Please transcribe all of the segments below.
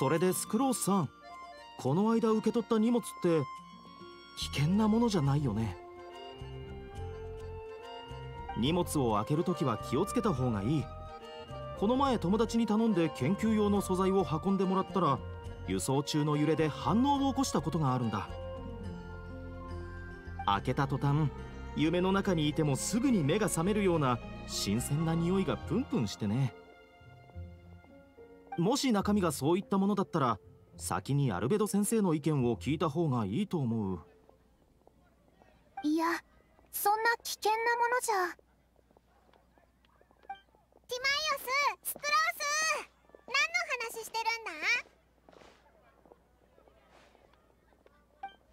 それでスクロースさんこの間受け取った荷物って危険なものじゃないよね。荷物を開けるときは気をつけた方がいい。この前友達に頼んで研究用の素材を運んでもらったら輸送中の揺れで反応を起こしたことがあるんだ。開けた途端夢の中にいてもすぐに目が覚めるような新鮮な匂いがプンプンしてね。もし中身がそういったものだったら先にアルベド先生の意見を聞いた方がいいと思う。いやそんな危険なものじゃ。ティマイオススクロース。何の話してるん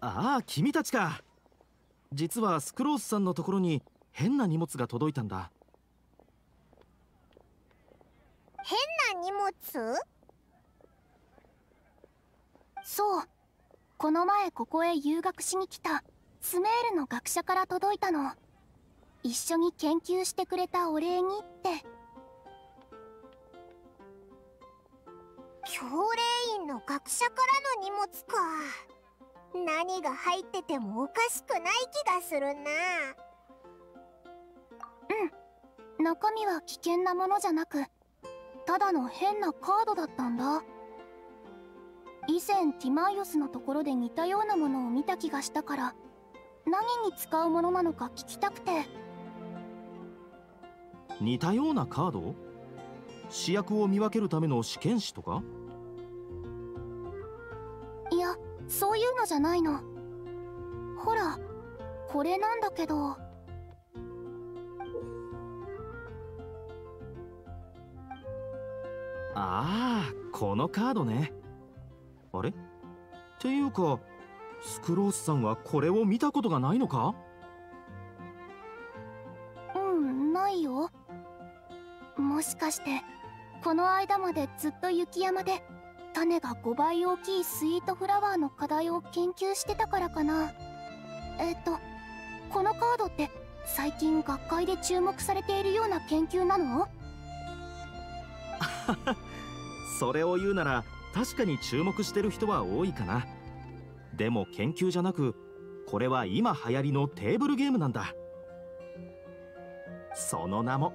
だ？ああ君たちか。実はスクロースさんのところに変な荷物が届いたんだ変な荷物？そう。この前ここへ留学しに来た。スメールの学者から届いたの。一緒に研究してくれたお礼にって。教令員の学者からの荷物か。何が入っててもおかしくない気がするな。うん。中身は危険なものじゃなくただの変なカードだったんだ。以前ティマイオスのところで似たようなものを見た気がしたから何に使うものなのか聞きたくて。似たようなカード？試薬を見分けるための試験紙とか？いやそういうのじゃないの。ほらこれなんだけどああこのカードね。あれ？っていうかスクロースさんはこれを見たことがないのか？うんないよ。もしかしてこの間までずっと雪山で種が5倍大きいスイートフラワーの課題を研究してたからかな。えっとこのカードって最近学会で注目されているような研究なの？それを言うなら確かに注目してる人は多いかな。でも研究じゃなくこれは今流行りのテーブルゲームなんだ。その名も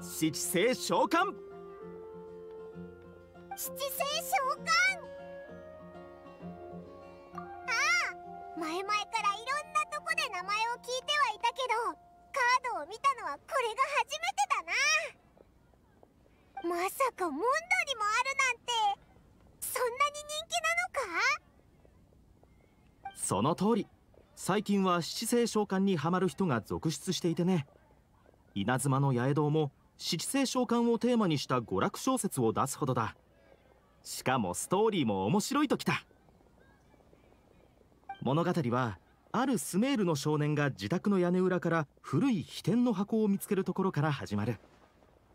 七星召喚。七星召喚？ああ前々からいろんなとこで名前を聞いてはいたけどカードを見たのはこれが初めてだな。まさかモンドにもあるなんて。そんなに人気なのか？その通り最近は七星召喚にハマる人が続出していてね。稲妻の八重堂も七星召喚をテーマにした娯楽小説を出すほどだ。しかもストーリーも面白いときた物語はあるスメールの少年が自宅の屋根裏から古い秘典の箱を見つけるところから始まる。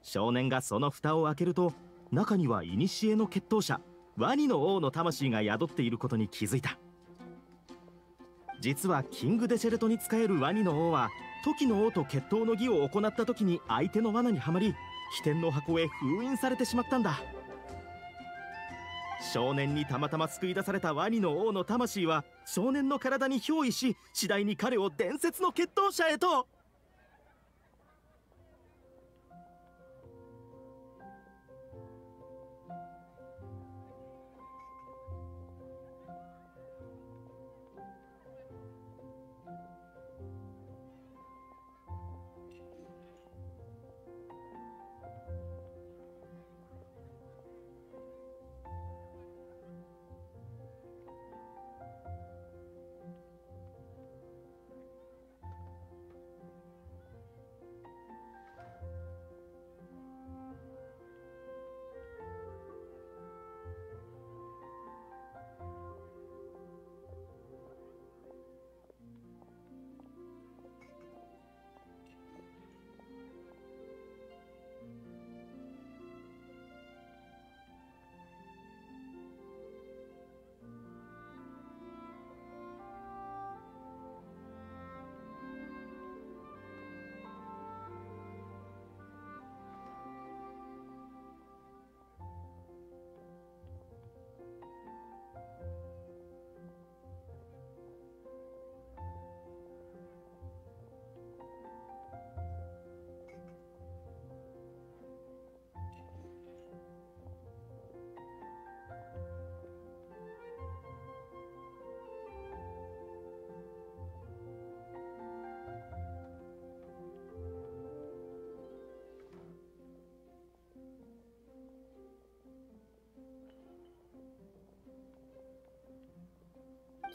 少年がその蓋を開けると中には古の決闘者ワニの王の魂が宿っていることに気づいた。実はキング・デシェルトに仕えるワニの王は時の王と決闘の儀を行った時に相手の罠にはまり秘典の箱へ封印されてしまったんだ。少年にたまたま救い出されたワニの王の魂は少年の体に憑依し次第に彼を伝説の決闘者へと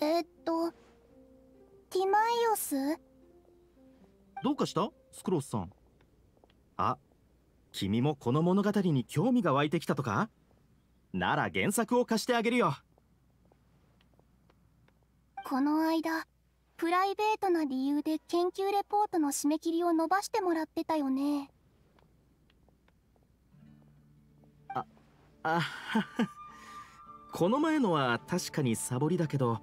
えっとティマイオス？どうかした？スクロスさん。あ君もこの物語に興味が湧いてきたとか？なら原作を貸してあげるよ。この間プライベートな理由で研究レポートの締め切りを伸ばしてもらってたよね。あはは。この前のは確かにサボりだけど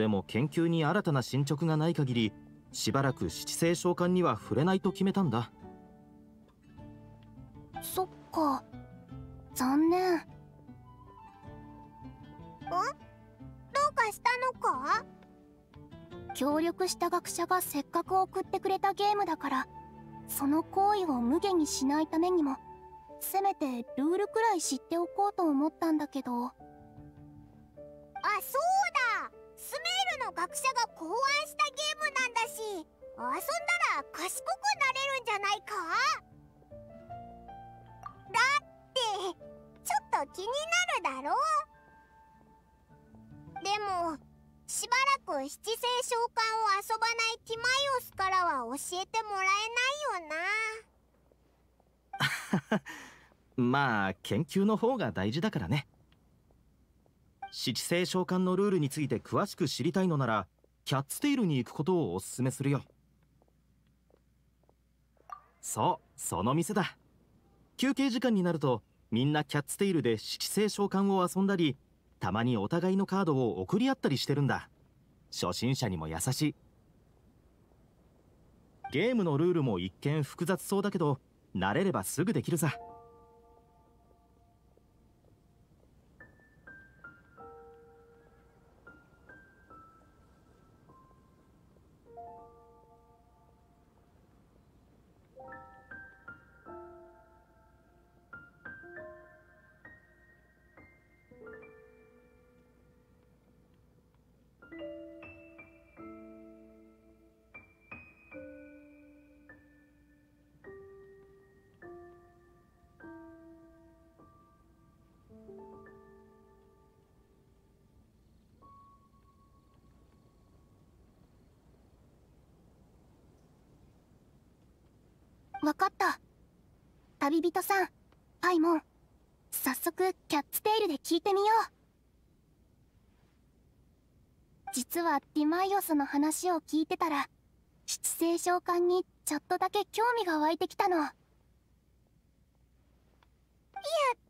でも研究に新たな進捗がない限りしばらく七星召喚には触れないと決めたんだ。そっか。残念。ん？どうかしたのか？協力した学者がせっかく送ってくれたゲームだからその行為を無限にしないためにもせめてルールくらい知っておこうと思ったんだけど。あそう。スメールの学者が考案したゲームなんだし遊んだら賢くなれるんじゃないか？だってちょっと気になるだろ？うでもしばらく七星召喚を遊ばないティマイオスからは教えてもらえないよな。まあ研究の方が大事だからね。七星召喚のルールについて詳しく知りたいのならキャッツテイルに行くことをおすすめするよそうその店だ休憩時間になるとみんなキャッツテイルで七星召喚を遊んだりたまにお互いのカードを送り合ったりしてるんだ初心者にも優しいゲームのルールも一見複雑そうだけど慣れればすぐできるさわかった。旅人さんパイモン。早速キャッツテイルで聞いてみよう。実はディマイオスの話を聞いてたら七星召喚にちょっとだけ興味が湧いてきたの。やっ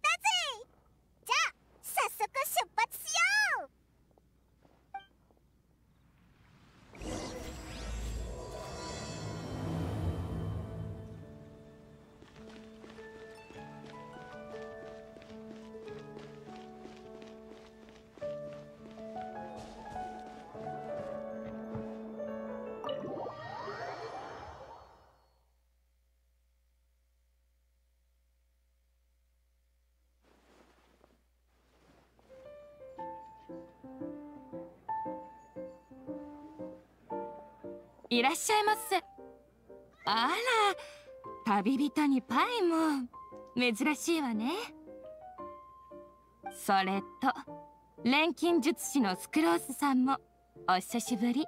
たぜ！じゃあ早速出発しよう！いらっしゃいませあら旅人にパイも。珍しいわね。それと錬金術師のスクロースさんもお久しぶり。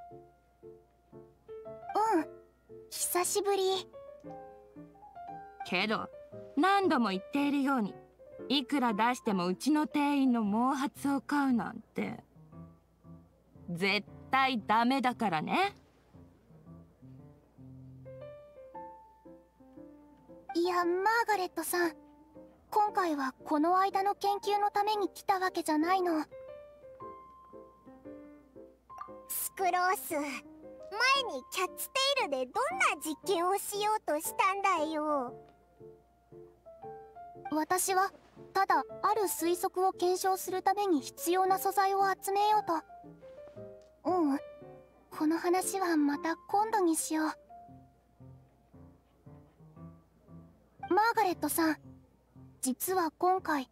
うん久しぶり。けど何度も言っているようにいくら出してもうちの店員の毛髪を買うなんて絶対ダメだからねいやマーガレットさん。今回はこの間の研究のために来たわけじゃないの。スクロース前にキャッツテイルでどんな実験をしようとしたんだよ。私はただある推測を検証するために必要な素材を集めようと。うん。この話はまた今度にしよう。マーガレットさん。実は今回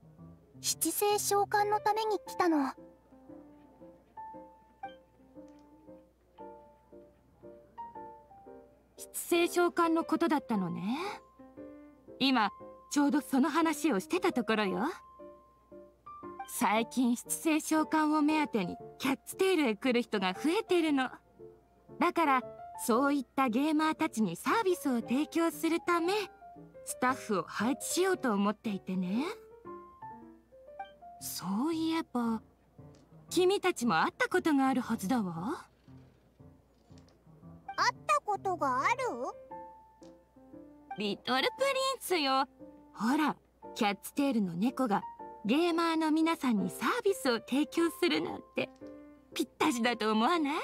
七星召喚のために来たの。七星召喚のことだったのね。今ちょうどその話をしてたところよ。最近七星召喚を目当てにキャッツテールへ来る人が増えてるの。だからそういったゲーマーたちにサービスを提供するためスタッフを配置しようと思っていてね。そういえば君たちも会ったことがあるはずだわ。会ったことがある？リトルプリンスよ。ほらキャッツテールの猫がゲーマーの皆さんにサービスを提供するなんてぴったしだと思わない？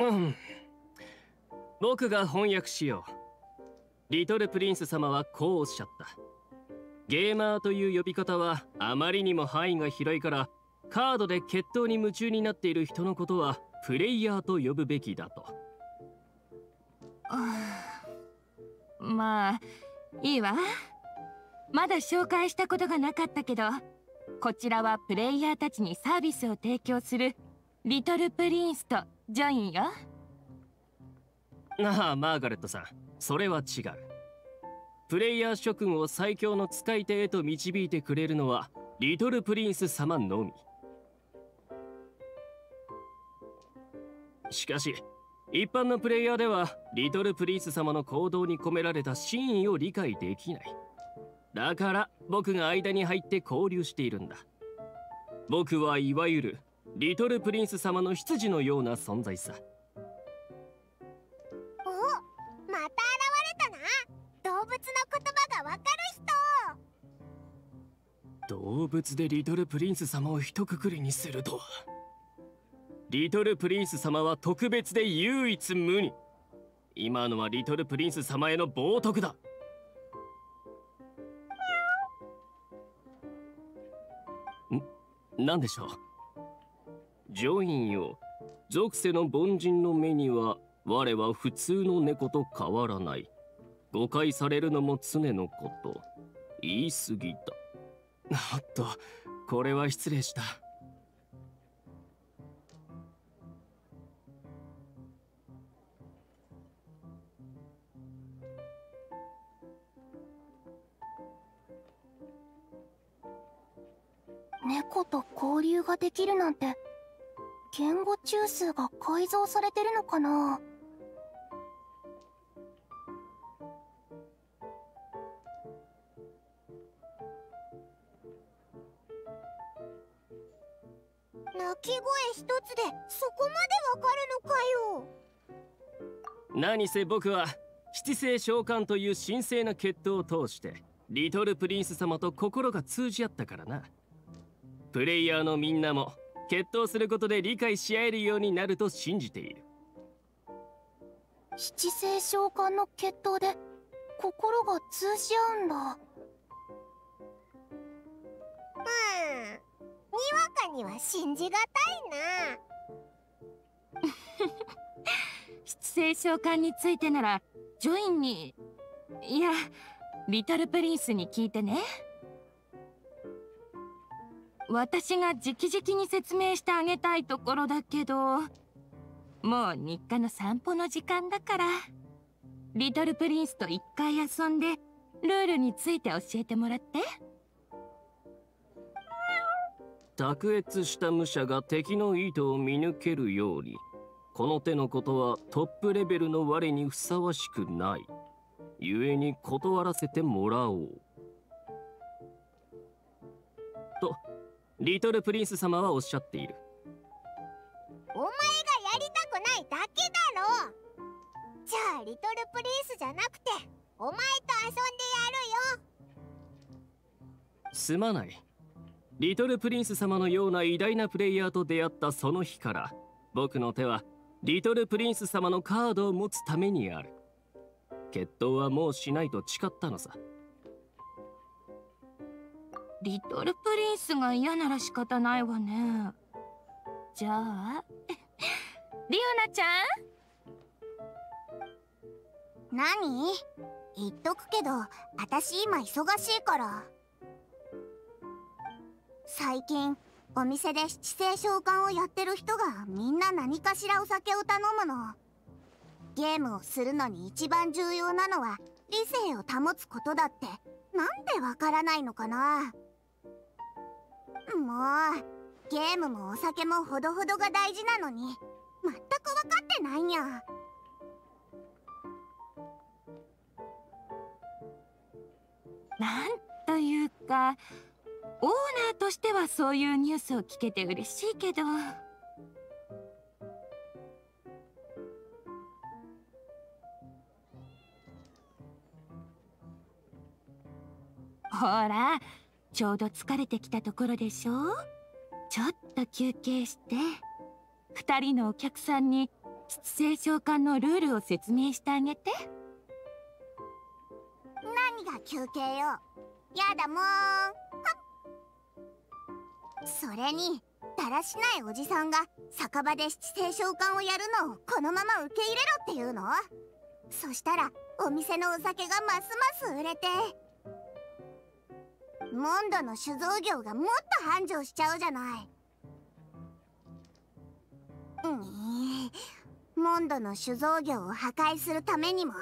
うん。僕が翻訳しよう。リトルプリンス様はこうおっしゃった。ゲーマーという呼び方はあまりにも範囲が広いからカードで決闘に夢中になっている人のことはプレイヤーと呼ぶべきだと。まあいいわ。まだ紹介したことがなかったけどこちらはプレイヤーたちにサービスを提供するリトルプリンスとジョインよ。なあマーガレットさん。それは違う。プレイヤー諸君を最強の使い手へと導いてくれるのはリトルプリンス様のみ。しかし一般のプレイヤーではリトルプリンス様の行動に込められた真意を理解できない。だから僕が間に入って交流しているんだ。僕はいわゆるリトルプリンス様の執事のような存在さ。おまた現れたな。動物の言葉がわかる人。動物でリトルプリンス様を一括りにするとは。リトルプリンス様は特別で唯一無二。今のはリトルプリンス様への冒涜だ。ん？何でしょう？ジョインよ。属性の凡人の目には我は普通の猫と変わらない。誤解されるのも常のこと。言い過ぎだおっとこれは失礼した。猫と交流ができるなんて言語中枢が改造されてるのかな？鳴き声一つでそこまでわかるのかよ。何せ僕は七星召喚という神聖な決闘を通してリトルプリンス様と心が通じ合ったからな。プレイヤーのみんなも決闘することで理解し合えるようになると信じている。七星召喚の決闘で心が通じ合うんだ。うん。にわかには信じがたいな。七星召喚についてならジョインにいやリトルプリンスに聞いてね私が直々に説明してあげたいところだけどもう日課の散歩の時間だから。リトルプリンスと一回遊んでルールについて教えてもらって。卓越した武者が敵の意図を見抜けるようにこの手のことはトップレベルの我にふさわしくない。故に断らせてもらおう。とリトルプリンス様はおっしゃっている。お前がやりたくないだけだろ。じゃあリトルプリンスじゃなくてお前と遊んでやるよ。すまない。リトルプリンス様のような偉大なプレイヤーと出会ったその日から僕の手はリトルプリンス様のカードを持つためにある。決闘はもうしないと誓ったのさリトルプリンスが嫌なら仕方ないわね。じゃあリオナちゃん？何？言っとくけど私今忙しいから。最近お店で七星召喚をやってる人がみんな何かしらお酒を頼むの。ゲームをするのに一番重要なのは理性を保つことだって。なんでわからないのかな？もう。ゲームもお酒もほどほどが大事なのに。全く分かってないんやなんというかオーナーとしてはそういうニュースを聞けて嬉しいけど。ほらちょうど疲れてきたところでしょちょっと休憩して。2人のお客さんに七星召喚のルールを説明してあげて。何が休憩よ？やだもん。それにだらしないおじさんが酒場で七星召喚をやるのをこのまま受け入れろっていうの？そしたらお店のお酒がますます売れて。モンドの酒造業がもっと繁盛しちゃうじゃない。うん。モンドの酒造業を破壊するためにも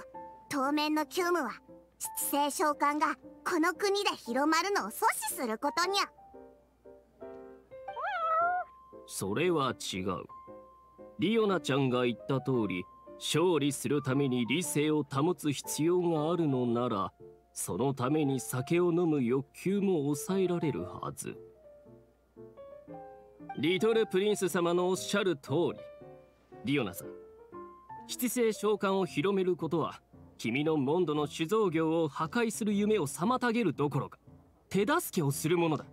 当面の急務は七星召喚がこの国で広まるのを阻止することにゃ。それは違う。リオナちゃんが言った通り勝利するために理性を保つ必要があるのならそのために酒を飲む欲求も抑えられるはず。リトルプリンス様のおっしゃる通り。リオナさん七星召喚を広めることは君のモンドの酒造業を破壊する夢を妨げるどころか手助けをするものだ。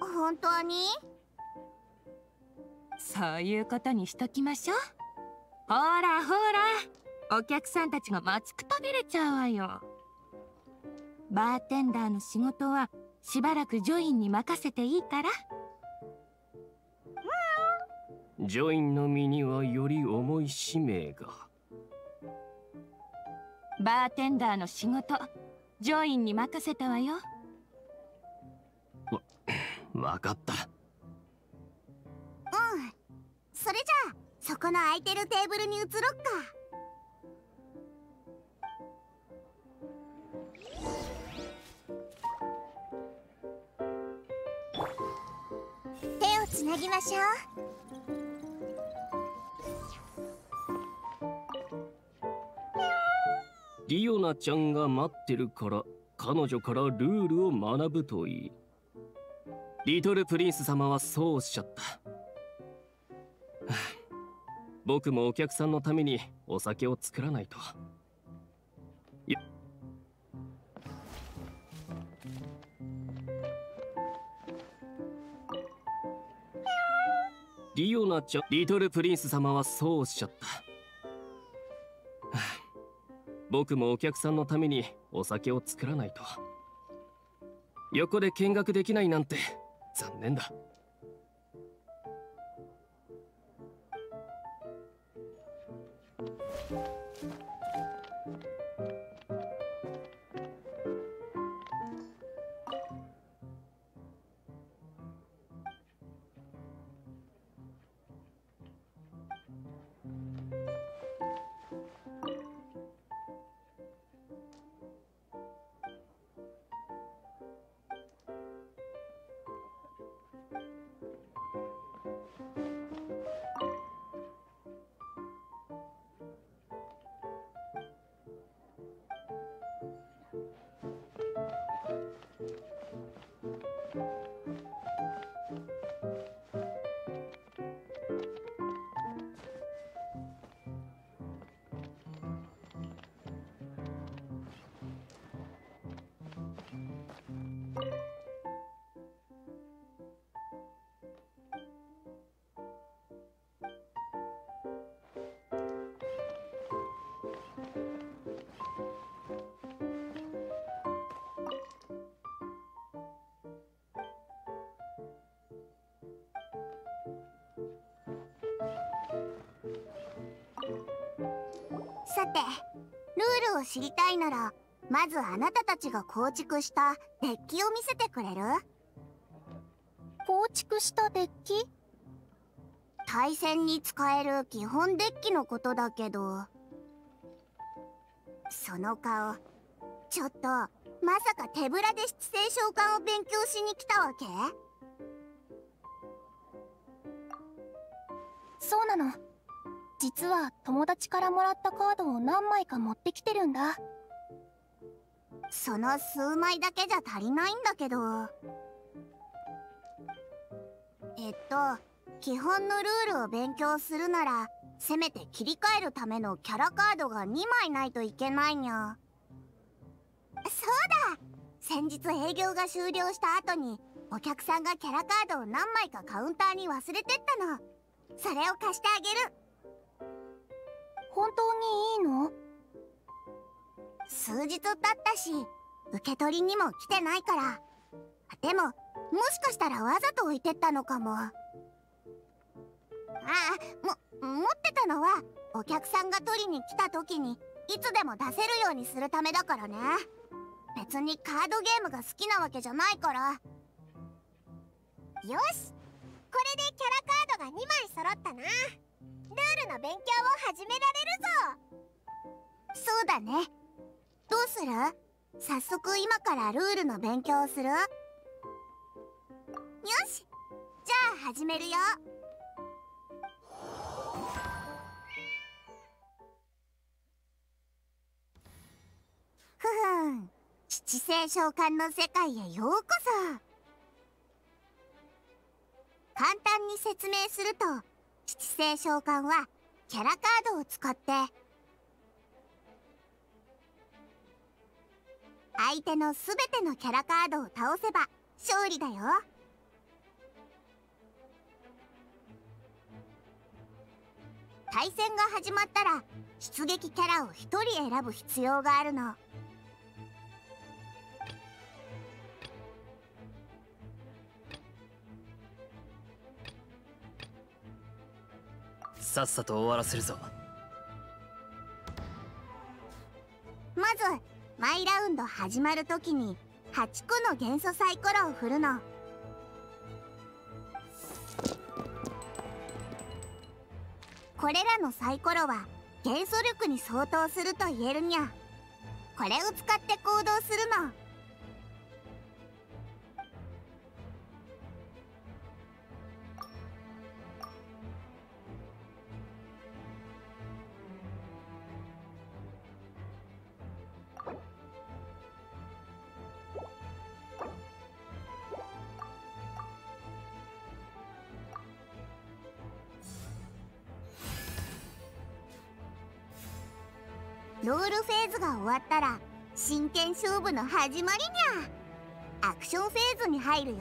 本当に？そういうことにしときましょう。ほらほらお客さんたちが待ちくたびれちゃうわよ。バーテンダーの仕事はしばらくジョインに任せていいから。ジョインの身にはより重い使命が。バーテンダーの仕事ジョインに任せたわよ。わかった。うん。それじゃあそこの空いてるテーブルに移ろっかつなぎましょう。リオナちゃんが待ってるから彼女からルールを学ぶといい。リトルプリンス様はそうおっしゃった。僕もお客さんのためにお酒を作らないと。リオナちゃんリトルプリンス様はそうおっしゃった。僕もお客さんのためにお酒を作らないと。横で見学できないなんて残念だ。知りたいならまずあなたたちが構築したデッキを見せてくれる？構築したデッキ？対戦に使える基本デッキのことだけど。その顔ちょっとまさか手ぶらで七星召喚を勉強しに来たわけ？そうなの実は友達からもらったカードを何枚か持ってきてるんだ。その数枚だけじゃ足りないんだけど。えっと基本のルールを勉強するならせめて切り替えるためのキャラカードが2枚ないといけないにゃ。そうだ！先日営業が終了した後にお客さんがキャラカードを何枚かカウンターに忘れてったの。それを貸してあげる。本当にいいの？数日経ったし受け取りにも来てないから。でももしかしたらわざと置いてったのかも。ああも持ってたのはお客さんが取りに来た時にいつでも出せるようにするためだからね。別にカードゲームが好きなわけじゃないから。よしこれでキャラカードが2枚揃ったな。ルールの勉強を始められるぞ。そうだね。どうする？早速今からルールの勉強をする？よし。じゃあ始めるよ。ふふん。七星召喚の世界へようこそ。簡単に説明すると七星召喚はキャラカードを使って相手のすべてのキャラカードを倒せば勝利だよ。対戦が始まったら出撃キャラを1人選ぶ必要があるの。さっさと終わらせるぞ。まず毎ラウンド始まるときに8個の元素サイコロを振るの。これらのサイコロは元素力に相当すると言えるにゃ。これを使って行動するの。わったら真剣勝負の始まりにゃ。アクションフェーズに入るよ。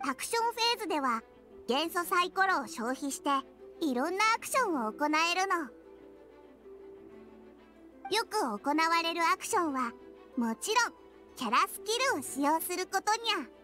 アクションフェーズでは元素サイコロを消費していろんなアクションを行えるの。よく行われるアクションはもちろんキャラスキルを使用することにゃ。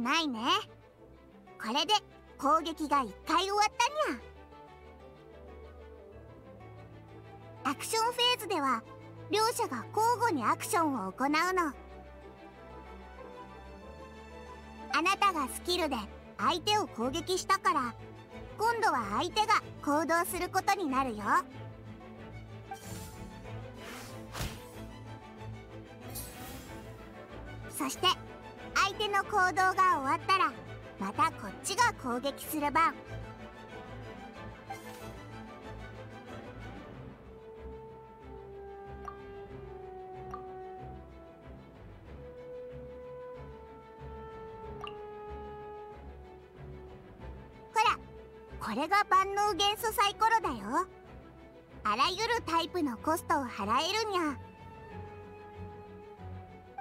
ないね。これで攻撃が1回終わったにゃ。アクションフェーズでは両者が交互にアクションを行うの。あなたがスキルで相手を攻撃したから今度は相手が行動することになるよ。そして手の行動が終わったらまたこっちが攻撃する番。ほらこれが万能元素サイコロだよ。あらゆるタイプのコストを払えるにゃ。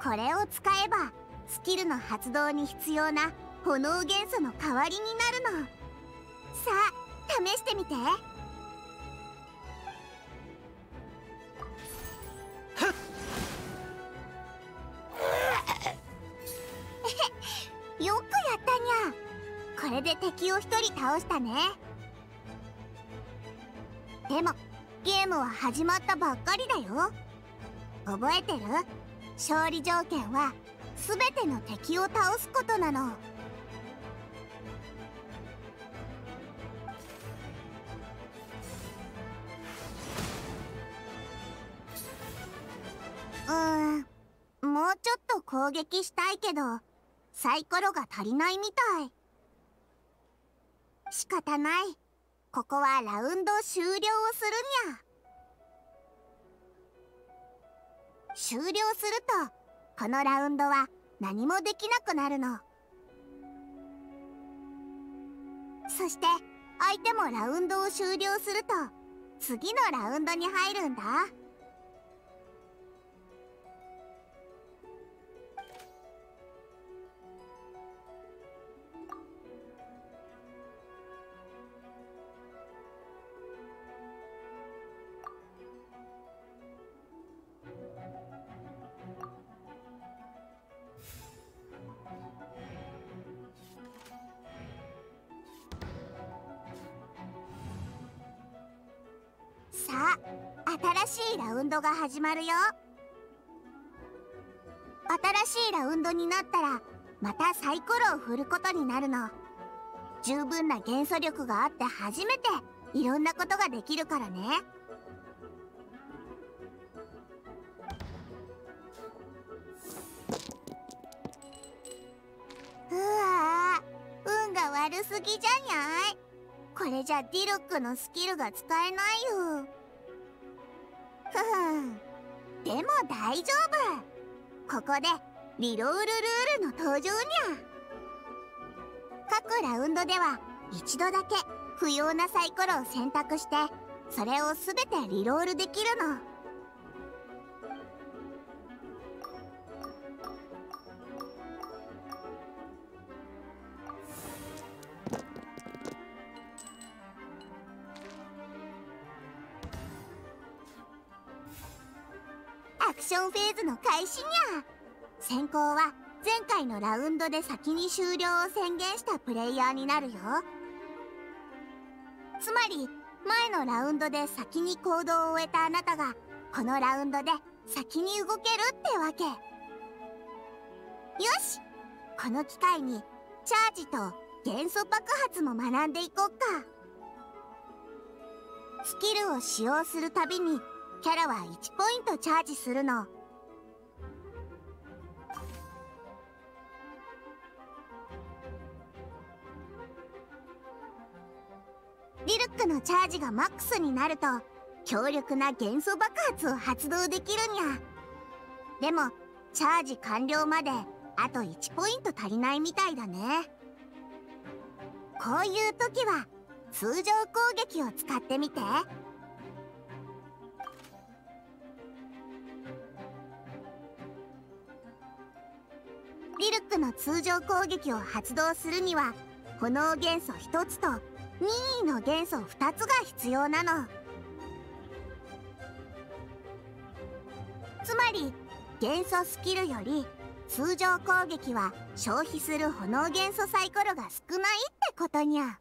これを使えばスキルの発動に必要な炎元素の代わりになるの。さあ試してみて。よくやったにゃ。これで敵を1人倒したね。でもゲームは始まったばっかりだよ。覚えてる？勝利条件は全ての敵を倒すことなの。うんもうちょっと攻撃したいけどサイコロが足りないみたい。仕方ない。ここはラウンド終了をするにゃ。終了するとこのラウンドは何もできなくなるの。そして相手もラウンドを終了すると次のラウンドに入るんだ。ドが始まるよ。新しいラウンドになったらまたサイコロを振ることになるの。十分な元素力があって初めていろんなことができるからね。うわ運が悪すぎじゃにゃい？これじゃディルックのスキルが使えないよ。ふふん。でも大丈夫。ここでリロールルールの登場にゃ。各ラウンドでは一度だけ不要なサイコロを選択してそれを全てリロールできるの。フェーズの開始にゃ。先行は前回のラウンドで先に終了を宣言したプレイヤーになるよ。つまり前のラウンドで先に行動を終えたあなたがこのラウンドで先に動けるってわけ。よし。この機会にチャージと元素爆発も学んでいこっか。スキルを使用するたびにキャラは1ポイントチャージするの。リルックのチャージがマックスになると強力な元素爆発を発動できるにゃ。でもチャージ完了まであと1ポイント足りないみたいだね。こういう時は通常攻撃を使ってみて。リルックの通常攻撃を発動するには炎元素1つと任意の元素2つが必要なのつまり元素スキルより通常攻撃は消費する炎元素サイコロが少ないってことにゃ。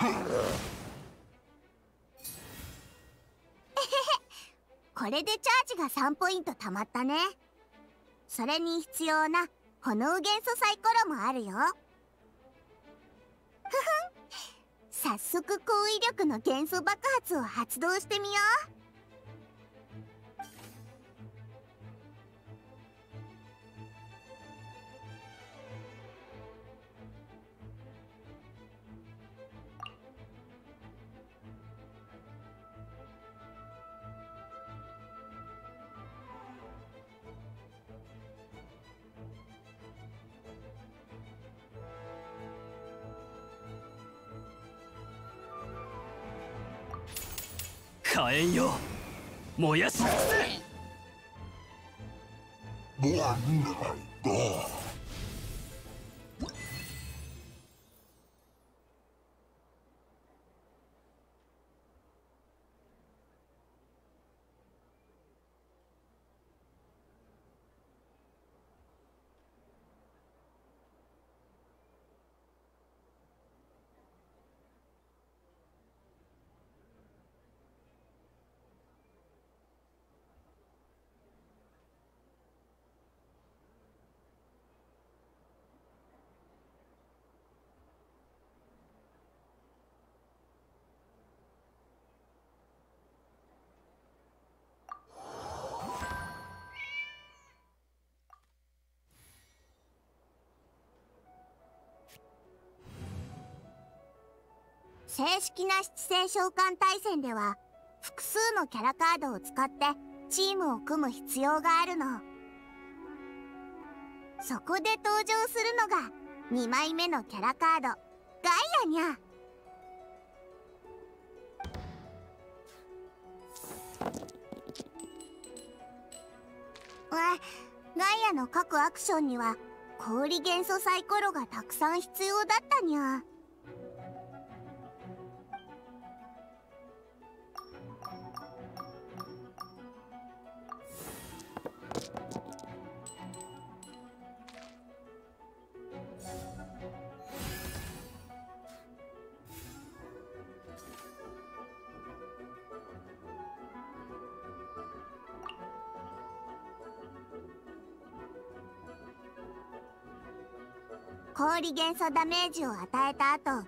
Huh. これでチャージが3ポイント貯まったね。それに必要な炎元素サイコロもあるよ。ふふん。早速高威力の元素爆発を発動してみよう。火炎よ。燃やし尽くせ正式な七星召喚対戦では複数のキャラカードを使ってチームを組む必要があるの。そこで登場するのが2枚目のキャラカード。ガイアにゃガイアの各アクションには氷元素サイコロがたくさん必要だったにゃ。氷元素ダメージを与えた後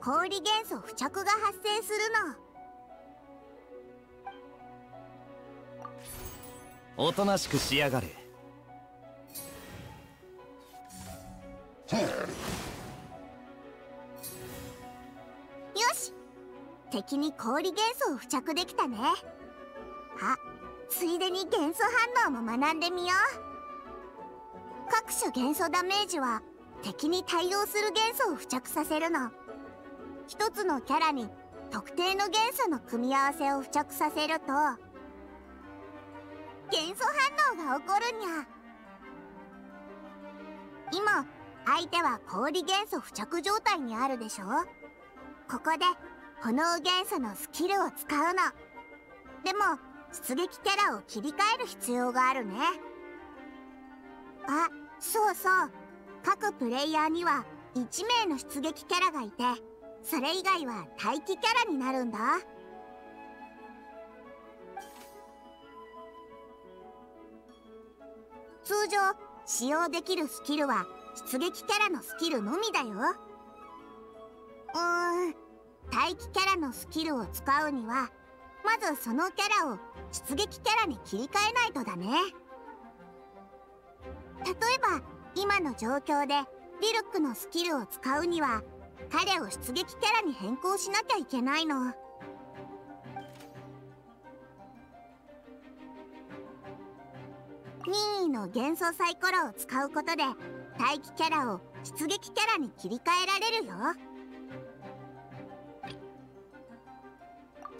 氷元素付着が発生するの。おとなしくしやがれ。よし。敵に氷元素を付着できたね。あついでに元素反応も学んでみよう。各種元素ダメージは敵に対応する元素を付着させるの。一つのキャラに特定の元素の組み合わせを付着させると元素反応が起こるにゃ今相手は氷元素付着状態にあるでしょ。ここで炎元素のスキルを使うの。でも出撃キャラを切り替える必要があるね。あそうそう。各プレイヤーには1名の出撃キャラがいてそれ以外は待機キャラになるんだ。通常使用できるスキルは出撃キャラのスキルのみだよ。うん待機キャラのスキルを使うにはまずそのキャラを出撃キャラに切り替えないとだね。例えば今の状況でリルックのスキルを使うには彼を出撃キャラに変更しなきゃいけないの。任意の元素サイコロを使うことで待機キャラを出撃キャラに切り替えられるよ。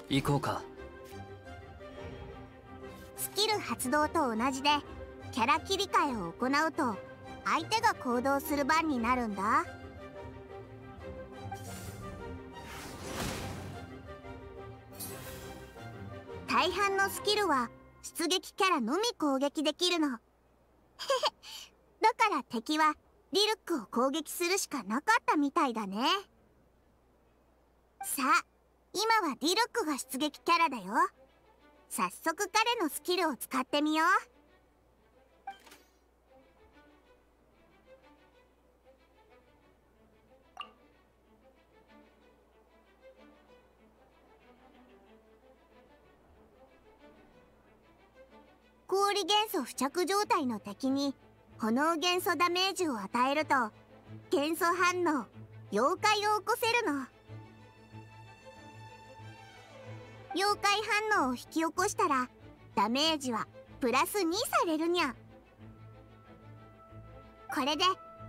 行こうか。スキル発動と同じでキャラ切り替えを行うと相手が行動する番になるんだ。大半のスキルは出撃キャラのみ攻撃できるの。だから敵はリルックを攻撃するしかなかったみたいだね。さあ今はリルックが出撃キャラだよ。早速彼のスキルを使ってみよう。氷元素付着状態の敵に炎元素ダメージを与えると元素反応妖怪を起こせるの。妖怪反応を引き起こしたらダメージはプラス2されるにゃ。これで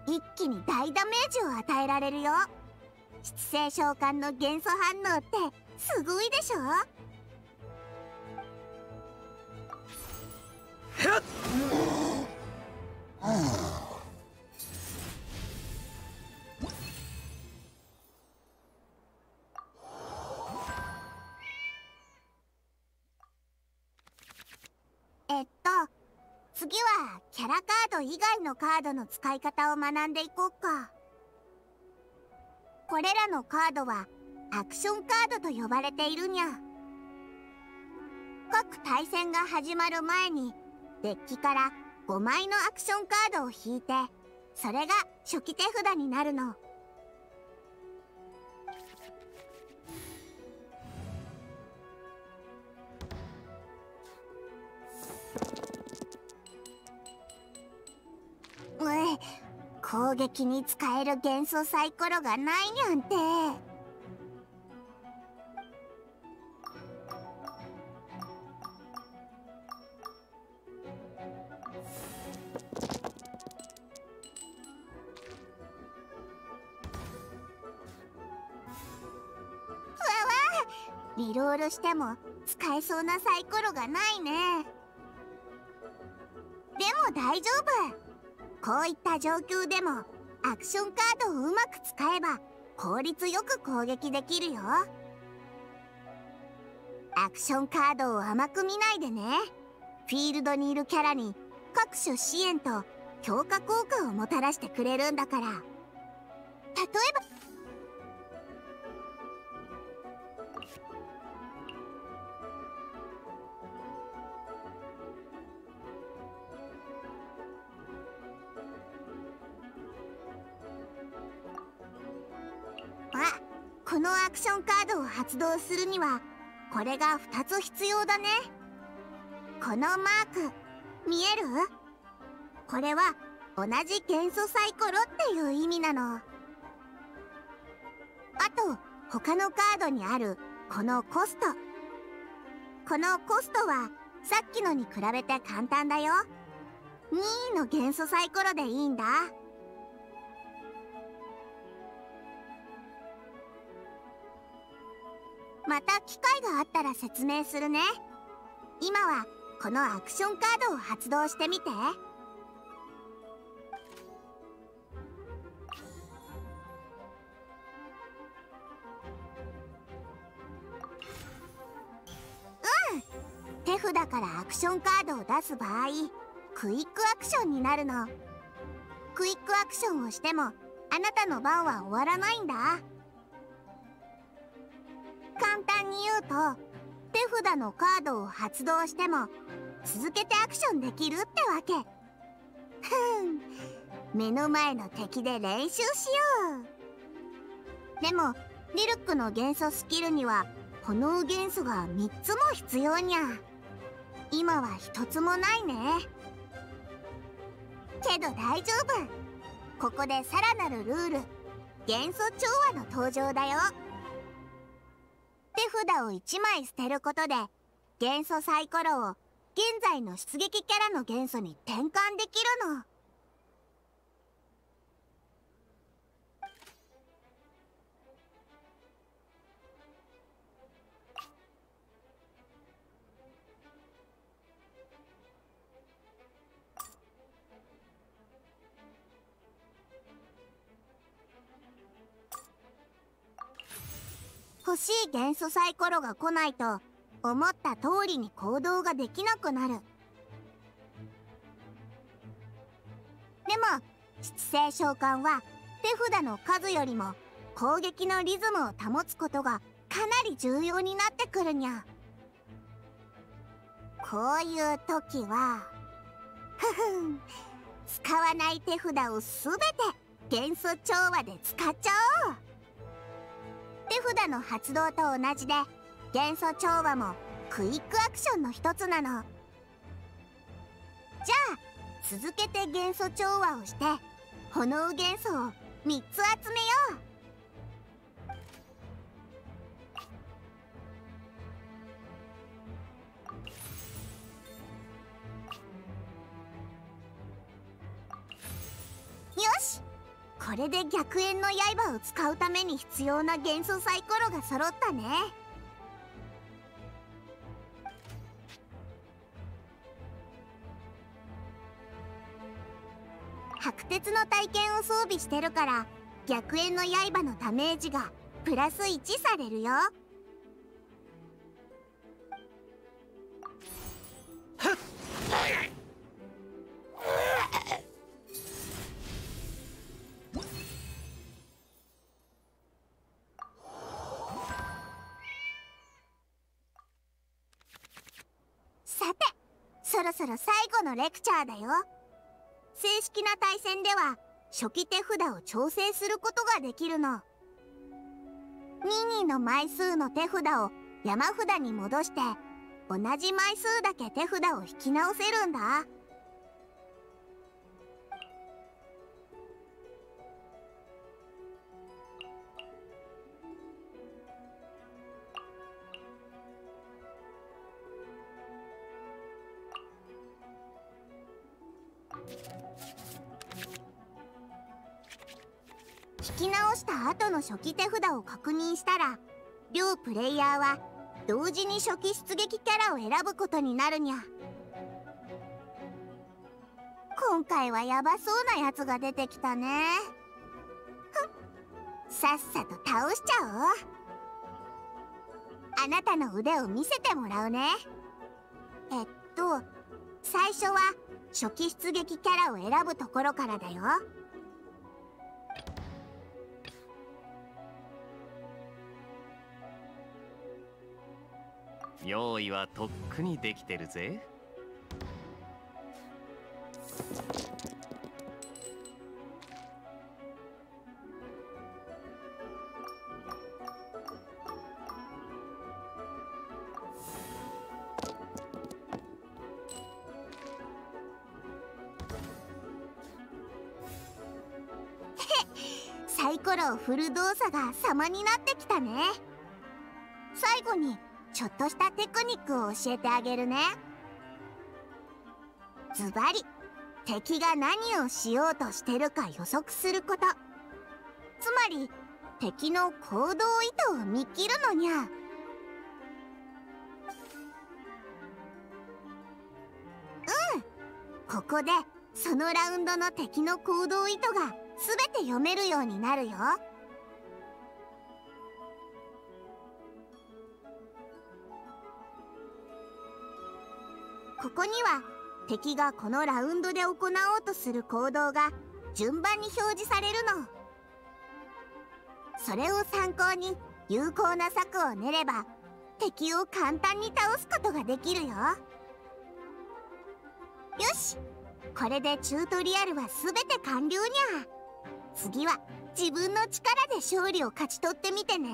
一気に大ダメージを与えられるよ。七星召喚の元素反応ってすごいでしょ？えっと次はキャラカード以外のカードの使い方を学んでいこうか。これらのカードはアクションカードと呼ばれているにゃ各対戦が始まる前にデッキから5枚のアクションカードを引いてそれが初期手札になるの。うえ攻撃に使える元素サイコロがないにゃんて。リロールしても使えそうなサイコロがないね。でも大丈夫。こういった状況でもアクションカードをうまく使えば効率よく攻撃できるよ。アクションカードを甘く見ないでね。フィールドにいるキャラに各種支援と強化効果をもたらしてくれるんだから。例えばクションカードを発動するにはこれが2つ必要だね。このマーク見える？これは同じ元素サイコロっていう意味なの。あと他のカードにあるこのコスト。このコストはさっきのに比べて簡単だよ。2位の元素サイコロでいいんだ。また機会があったら説明するね。今はこのアクションカードを発動してみて。うん。手札からアクションカードを出す場合クイックアクションになるの。クイックアクションをしてもあなたの番は終わらないんだ。簡単に言うと手札のカードを発動しても続けてアクションできるってわけ。ふん。目の前の敵で練習しよう。でもリルックの元素スキルには炎元素が3つも必要にゃ。今は1つもないね。けど大丈夫。ここでさらなるルール。元素調和の登場だよ。手札を1枚捨てることで元素サイコロを現在の出撃キャラの元素に転換できるの。欲しい元素サイコロが来ないと思った通りに行動ができなくなる。でも七星召喚は手札の数よりも攻撃のリズムを保つことがかなり重要になってくるにゃ。こういう時はふふん。使わない手札をすべて元素調和で使っちゃおう。手札の発動と同じで元素調和もクイックアクションの一つなの。じゃあ続けて元素調和をして炎元素を3つ集めよう。これで逆縁の刃を使うために必要な元素サイコロが揃ったね。白鉄の体験を装備してるから逆縁の刃のダメージがプラス1されるよ。のレクチャーだよ。正式な対戦では初期手札を調整することができるの。ミニの枚数の手札を山札に戻して同じ枚数だけ手札を引き直せるんだ。初期手札を確認したら両プレイヤーは同時に初期出撃キャラを選ぶことになるにゃ。今回はヤバそうなやつが出てきたね。ふんさっさと倒しちゃおう。あなたの腕を見せてもらうね。えっと最初は初期出撃キャラを選ぶところからだよ。用意はとっくにできてるぜ。サイコロを振る動作が様になってきたね。最後にちょっとしたテクニックを教えてあげるね。ズバリ敵が何をしようとしてるか予測すること。つまり敵の行動意図を見切るのにゃ。うん。ここでそのラウンドの敵の行動意図が全て読めるようになるよ。ここには敵がこのラウンドで行おうとする行動が順番に表示されるの。それを参考に有効な策を練れば敵を簡単に倒すことができるよ。よしこれでチュートリアルは全て完了にゃ。次は自分の力で勝利を勝ち取ってみてね。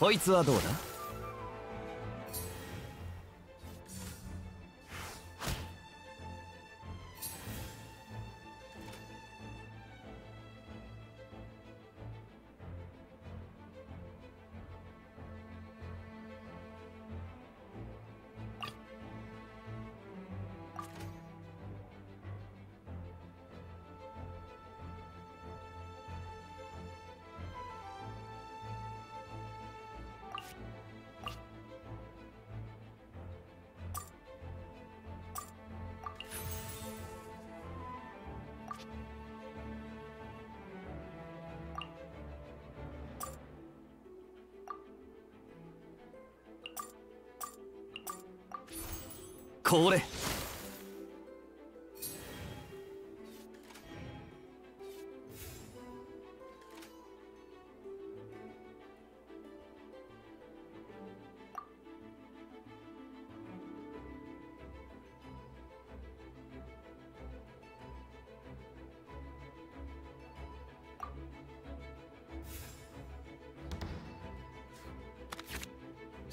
こいつはどうだ？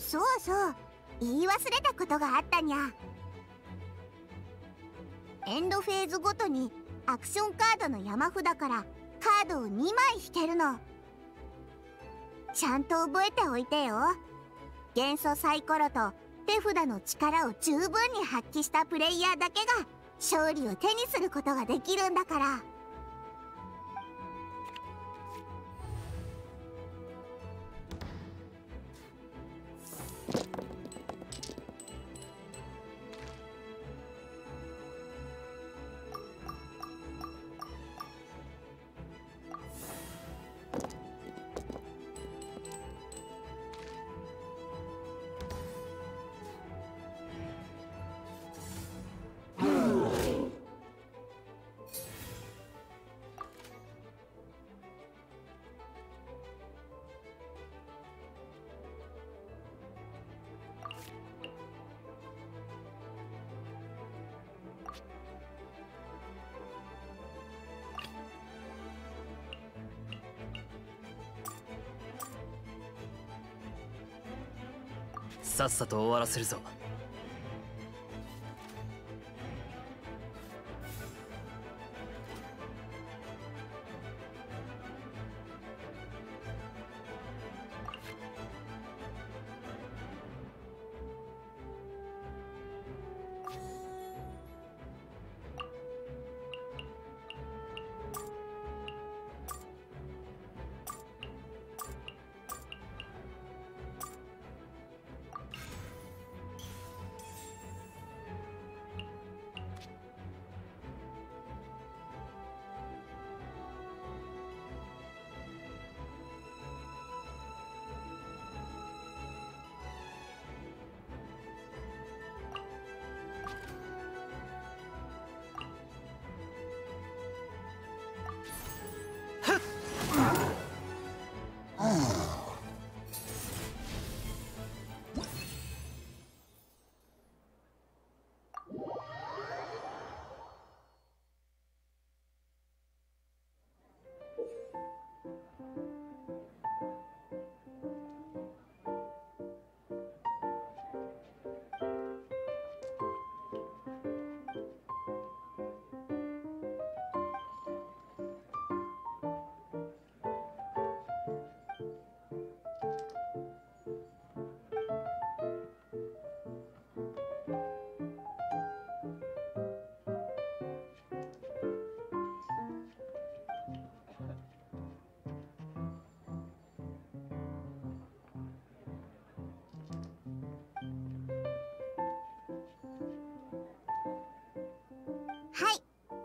そうそう。言い忘れたことがあったにゃ。エンドフェーズごとにアクションカードの山札からカードを2枚引けるの。ちゃんと覚えておいてよ。元素サイコロと手札の力を十分に発揮したプレイヤーだけが勝利を手にすることができるんだから。さと終わらせるぞ。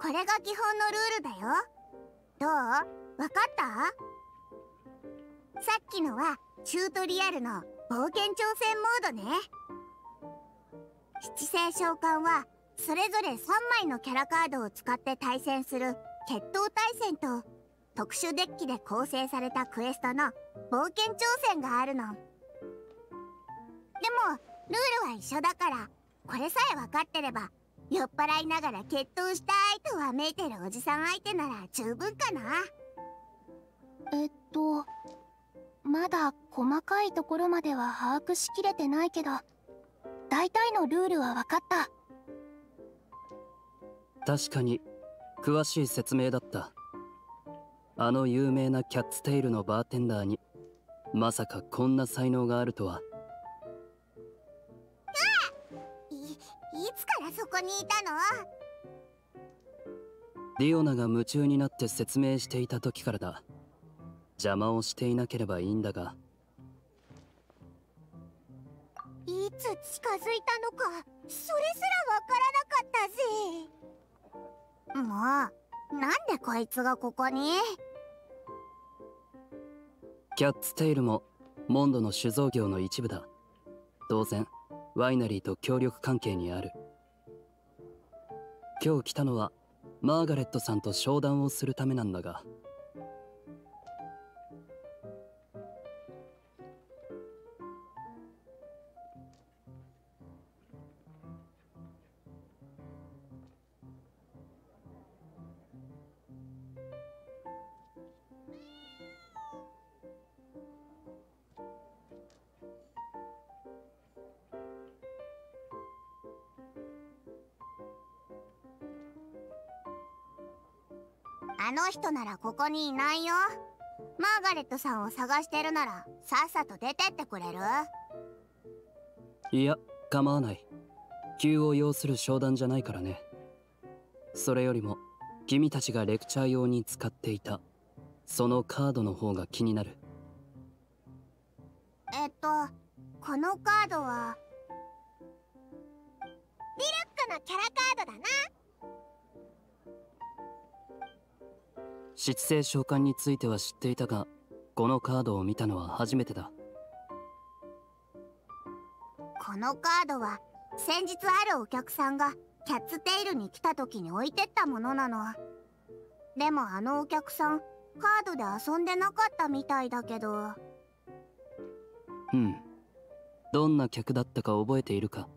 これが基本のルールだよ。どう？わかった？さっきのはチュートリアルの冒険挑戦モードね。七星召喚はそれぞれ3枚のキャラカードを使って対戦する決闘対戦と特殊デッキで構成されたクエストの冒険挑戦があるの。でもルールは一緒だからこれさえ分かってれば酔っ払いながら決闘したいとわめいてるおじさん相手なら十分かな。えっとまだ細かいところまでは把握しきれてないけど大体のルールは分かった。確かに詳しい説明だった。あの有名なキャッツテイルのバーテンダーにまさかこんな才能があるとはからそこにいたの？ディオナが夢中になって説明していた時からだ。邪魔をしていなければいいんだが。いつ近づいたのかそれすらわからなかったぜ。もうなんでこいつがここに？キャッツテイルもモンドの酒造業の一部だ。当然ワイナリーと協力関係にある今日来たのはマーガレットさんと商談をするためなんだが。の人ならここにいないよ。マーガレットさんを探してるならさっさと出てってくれる？いや構わない。急を要する商談じゃないからね。それよりも君たちがレクチャー用に使っていたそのカードの方が気になる。えっとこのカードはリルックのキャラカードだな失勢召喚については知っていたがこのカードを見たのは初めてだ。このカードは先日あるお客さんがキャッツテイルに来た時に置いてったものなの。でもあのお客さんカードで遊んでなかったみたいだけど。うん。どんな客だったか覚えているか？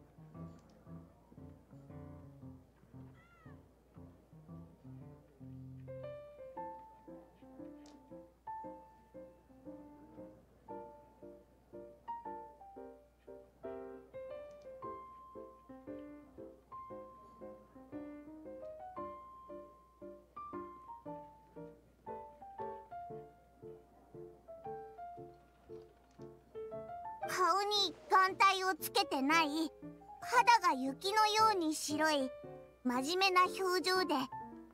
に眼帯をつけてない？肌が雪のように白い。真面目な表情で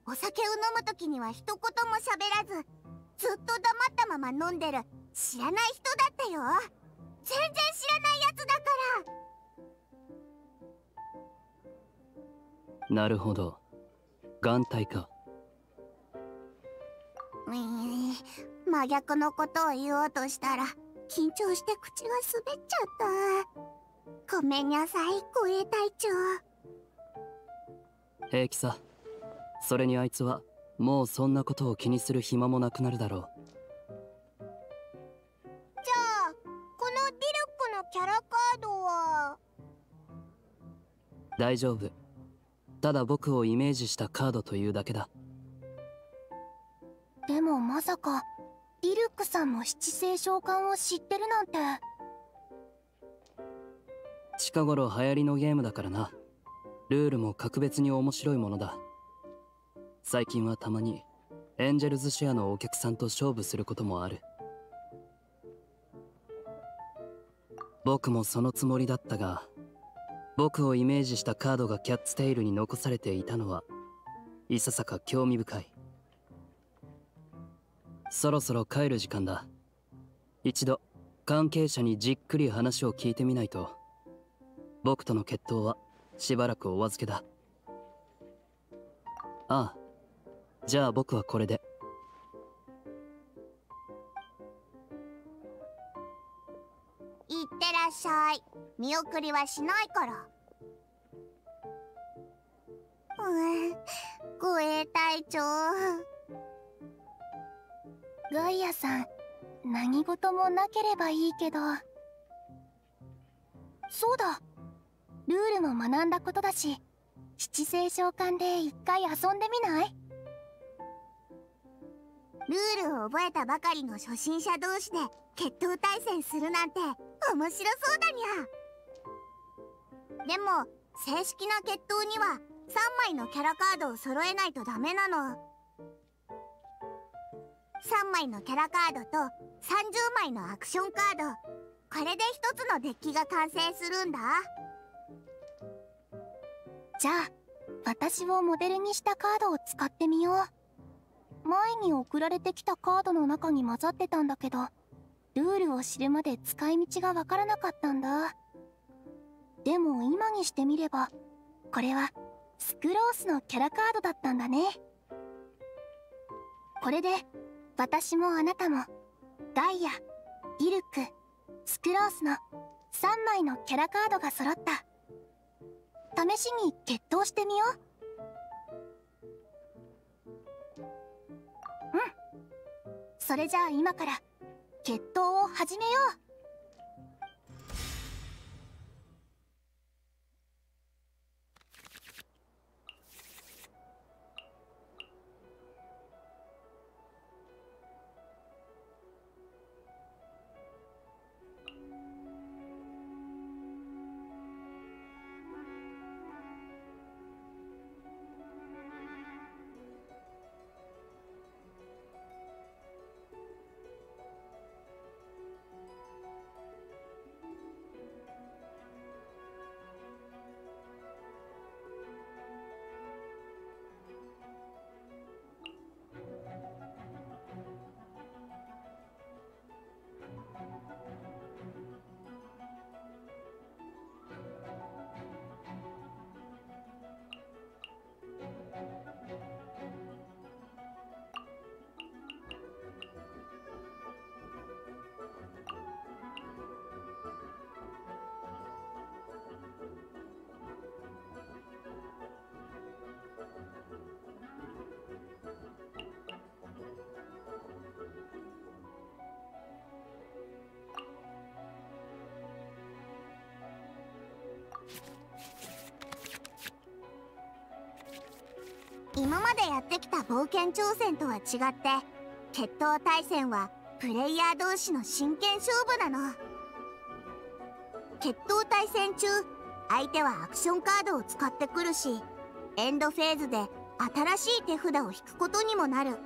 お酒を飲む時には一言も喋らずずっと黙ったまま飲んでる。知らない人だったよ。全然知らないやつだから。なるほど。眼帯か。うー真逆のことを言おうとしたら緊張して口が滑っちゃった。ごめんなさい護衛隊長。平気さ。それにあいつはもうそんなことを気にする暇もなくなるだろじゃあこのディルックのキャラカードは？う大丈夫。ただ僕をイメージしたカードというだけだ。でもまさかリルックさんも七星召喚を知ってるなんて。近頃流行りのゲームだからな。ルールも格別に面白いものだ。最近はたまにエンジェルズシェアのお客さんと勝負することもある。僕もそのつもりだったが僕をイメージしたカードがキャッツテイルに残されていたのはいささか興味深い。そろそろ帰る時間だ。一度関係者にじっくり話を聞いてみないと。僕との決闘はしばらくお預けだ。ああじゃあ僕はこれで。いってらっしゃい。見送りはしないから。うん護衛隊長。ガイアさん何事もなければいいけど。そうだ。ルールも学んだことだし七星召喚で一回遊んでみない？ルールを覚えたばかりの初心者同士で決闘対戦するなんて面白そうだにゃ。でも正式な決闘には3枚のキャラカードを揃えないとダメなの。3枚のキャラカードと30枚のアクションカード。これで一つのデッキが完成するんだ。じゃあ私をモデルにしたカードを使ってみよう。前に送られてきたカードの中に混ざってたんだけどルールを知るまで使い道がわからなかったんだ。でも今にしてみればこれはスクロースのキャラカードだったんだね。これで私もあなたもガイアイルクスクロースの3枚のキャラカードが揃った。試しに決闘してみよう。うん。それじゃあ今から決闘を始めよう。今までやってきた冒険挑戦とは違って決闘対戦はプレイヤー同士の真剣勝負なの。決闘対戦中相手はアクションカードを使ってくるしエンドフェーズで新しい手札を引くことにもなる。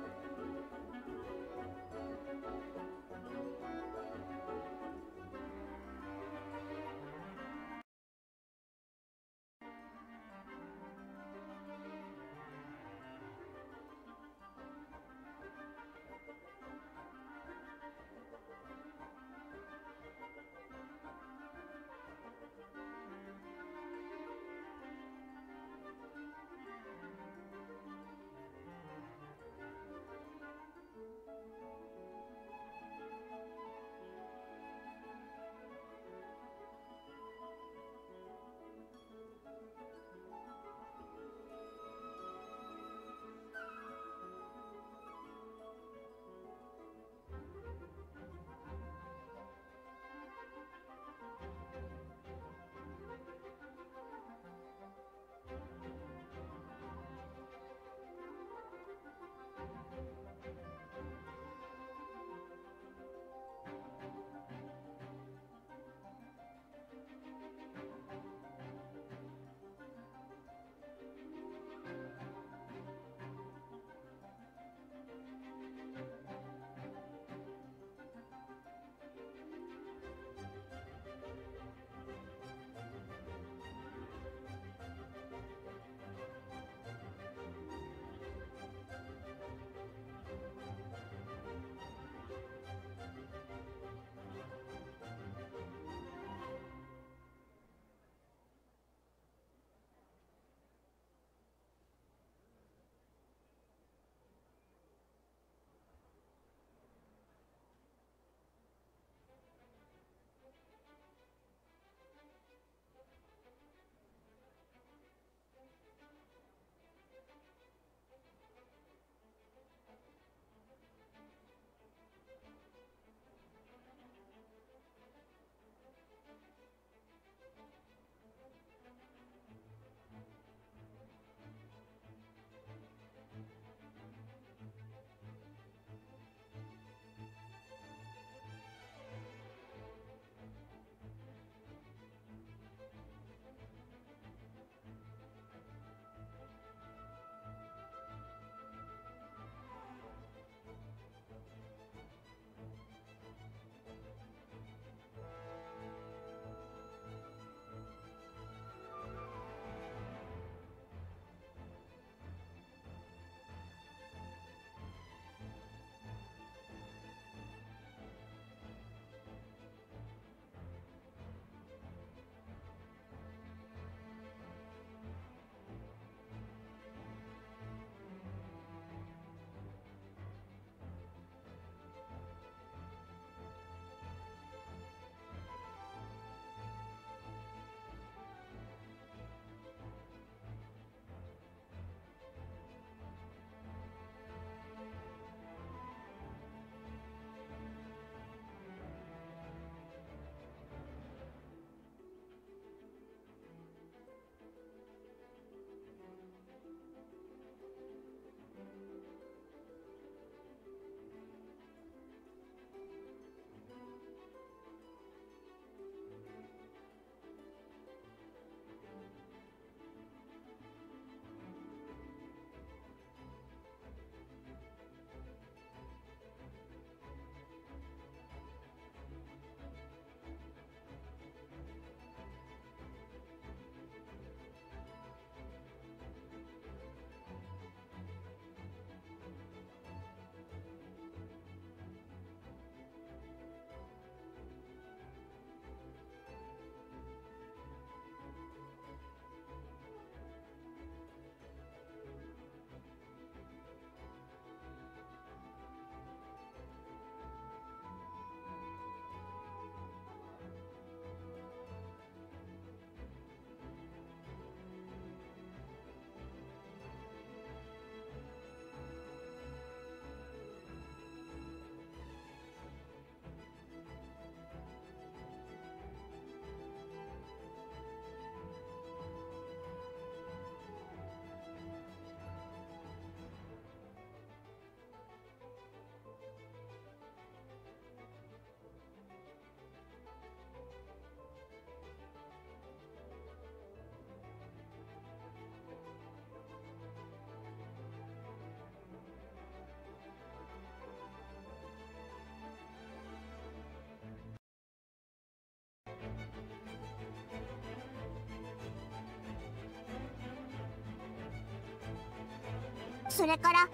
それから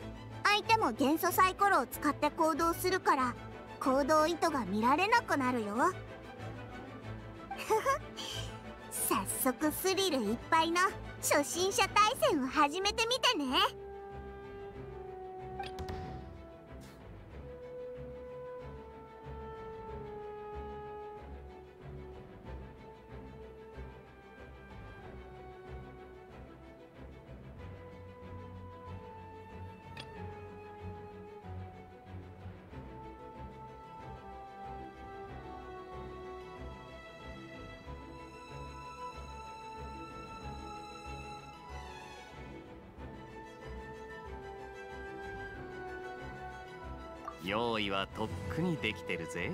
相手も元素サイコロを使って行動するから行動意図が見られなくなるよ。早速スリルいっぱいの初心者対戦を始めてみてね。にできてるぜ。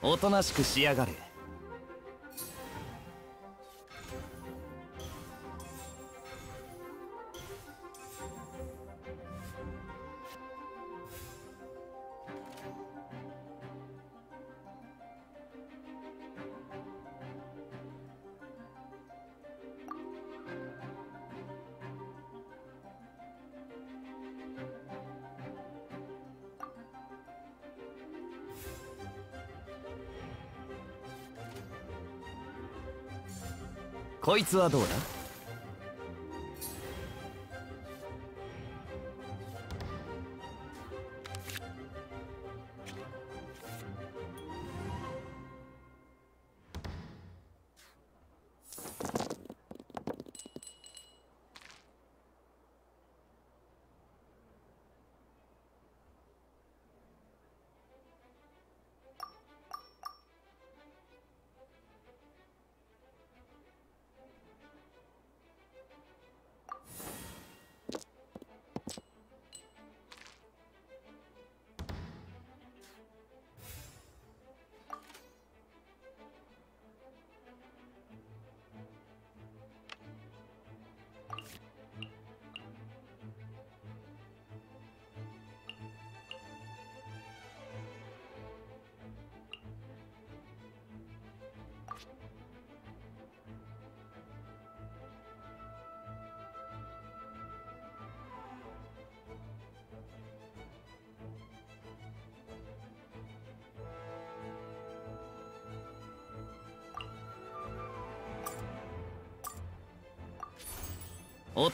おとなしくしやがれこいつはどうだ？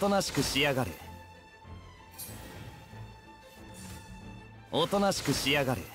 となしくしやがれおとなしくしやがれ。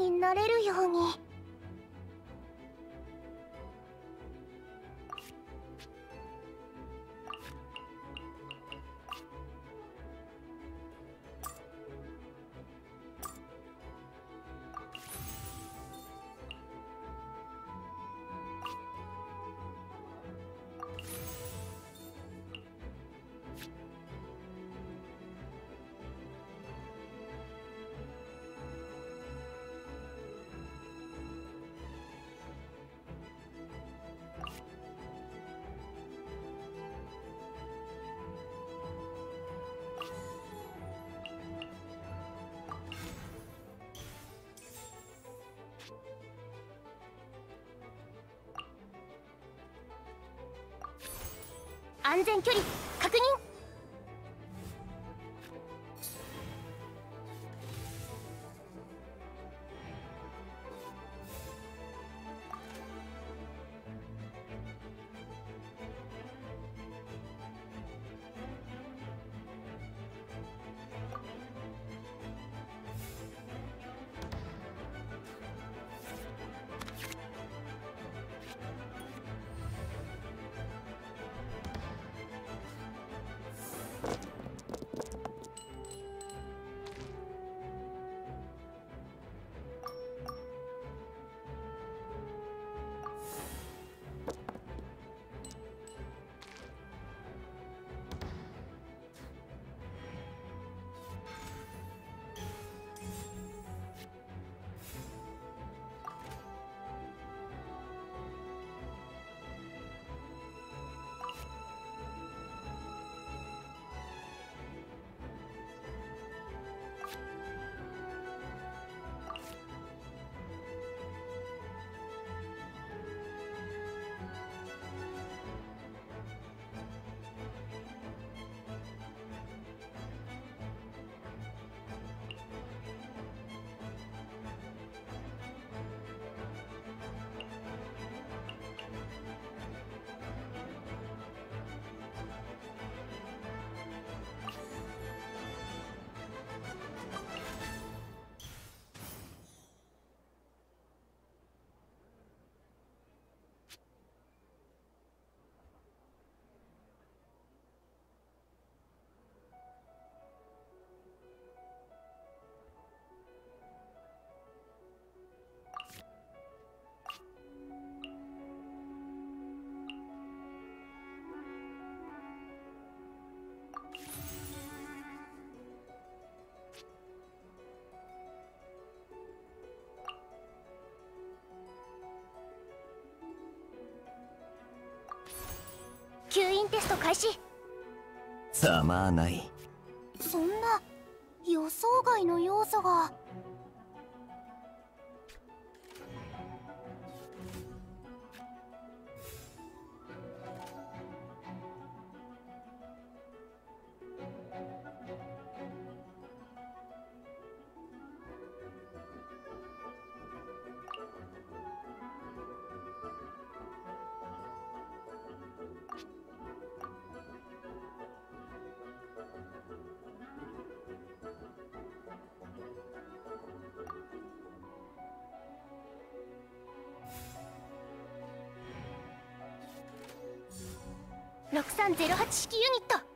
になれるように。安全距離確認吸引テスト開始。さまあない。6308式ユニット。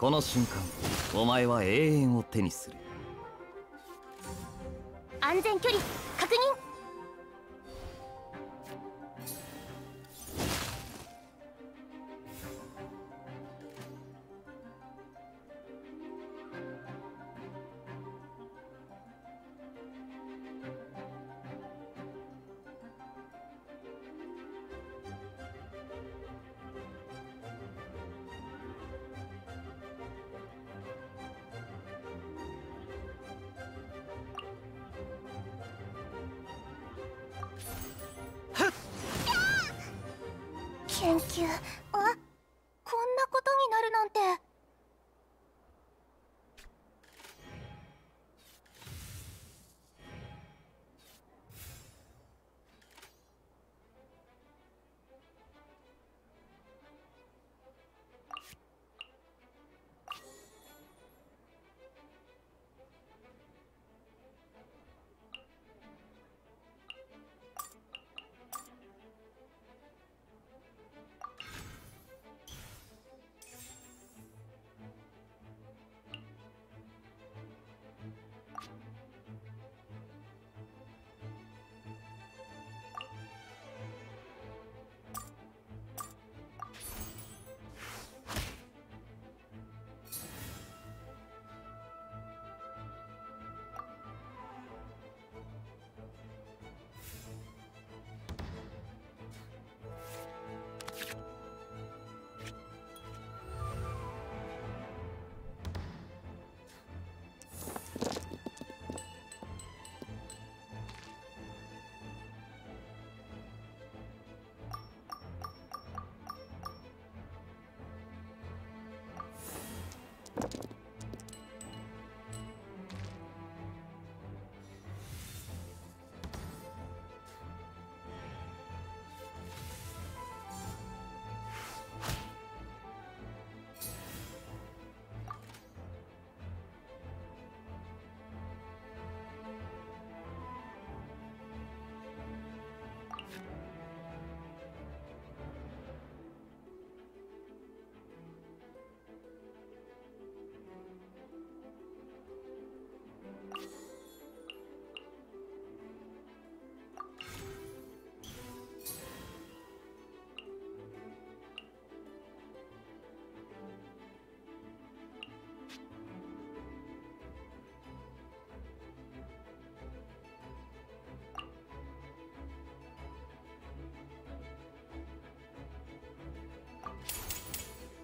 この瞬間お前は永遠を手にする。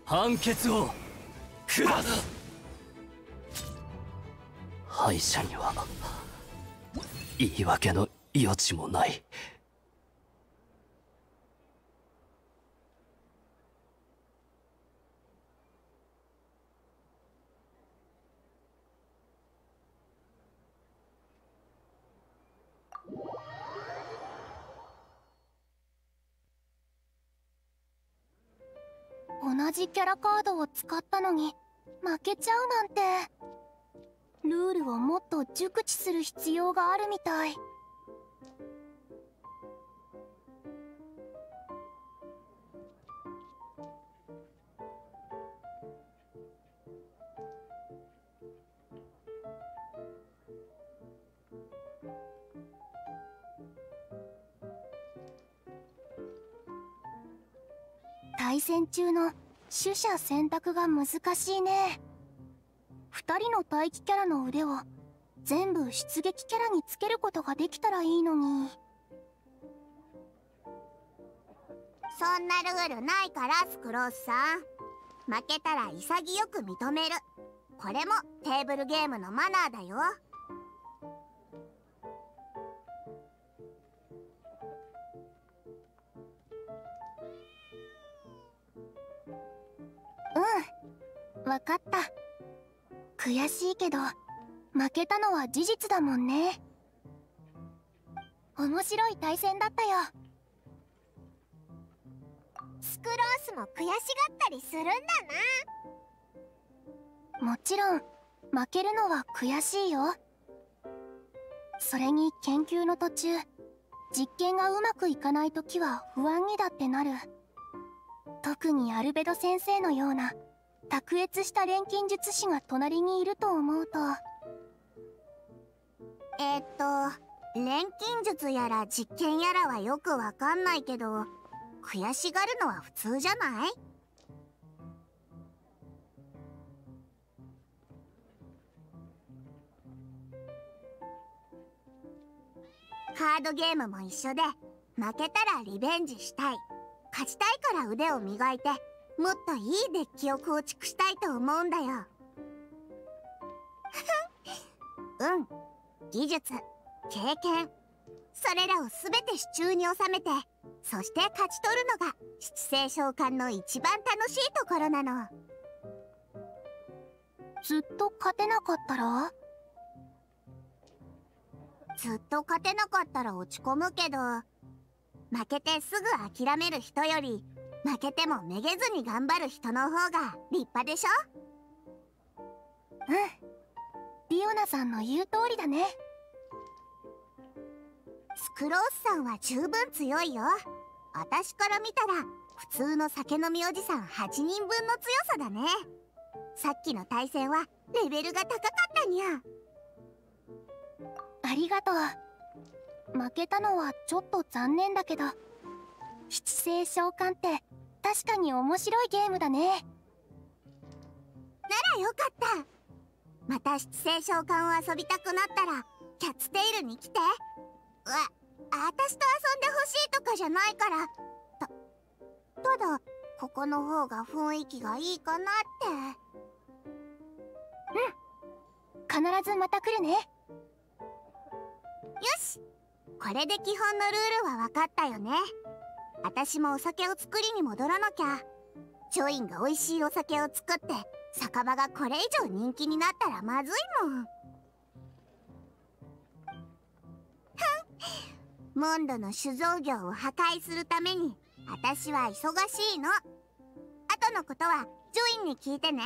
判決を下す。敗者には言い訳の余地もない。同じキャラカードを使ったのに負けちゃうなんて。ルールをもっと熟知する必要があるみたい。対戦中の取捨選択が難しいね。2人の待機キャラの腕を全部出撃キャラにつけることができたらいいのに。そんなルールないからスクロースさん。負けたら潔く認める。これもテーブルゲームのマナーだよ。うんわかった。悔しいけど負けたのは事実だもんね。面白い対戦だったよ。スクロースも悔しがったりするんだな。もちろん負けるのは悔しいよ。それに研究の途中実験がうまくいかない時は不安にだってなる。特にアルベド先生のような卓越した錬金術師が隣にいると思うと。え、っと錬金術やら実験やらはよくわかんないけど悔しがるのは普通じゃない？カードゲームも一緒で負けたらリベンジしたい。勝ちたいから腕を磨いてもっといいデッキを構築したいと思うんだよ。うん。技術経験。それらを全て手中に収めてそして勝ち取るのが七星召喚の一番楽しいところなの。ずっと勝てなかったら？ずっと勝てなかったら落ち込むけど負けてすぐ諦める人より負けてもめげずに頑張る人の方が立派でしょ？うん。リオナさんの言う通りだね。スクロースさんは十分強いよ。私から見たら普通の酒飲みおじさん8人分の強さだね。さっきの対戦はレベルが高かったにゃ。ありがとう。負けたのはちょっと残念だけど七星召喚って確かに面白いゲームだね。ならよかった。また七星召喚を遊びたくなったらキャッツテイルに来て。わ私と遊んでほしいとかじゃないから。たただここの方が雰囲気がいいかなって。うん。必ずまた来るね。よし。これで基本のルールは分かったよね私もお酒を作りに戻らなきゃ。ジョインが美味しいお酒を作って酒場がこれ以上人気になったらまずいもん。モンドの酒造業を破壊するために私は忙しいの。後のことはジョインに聞いてね。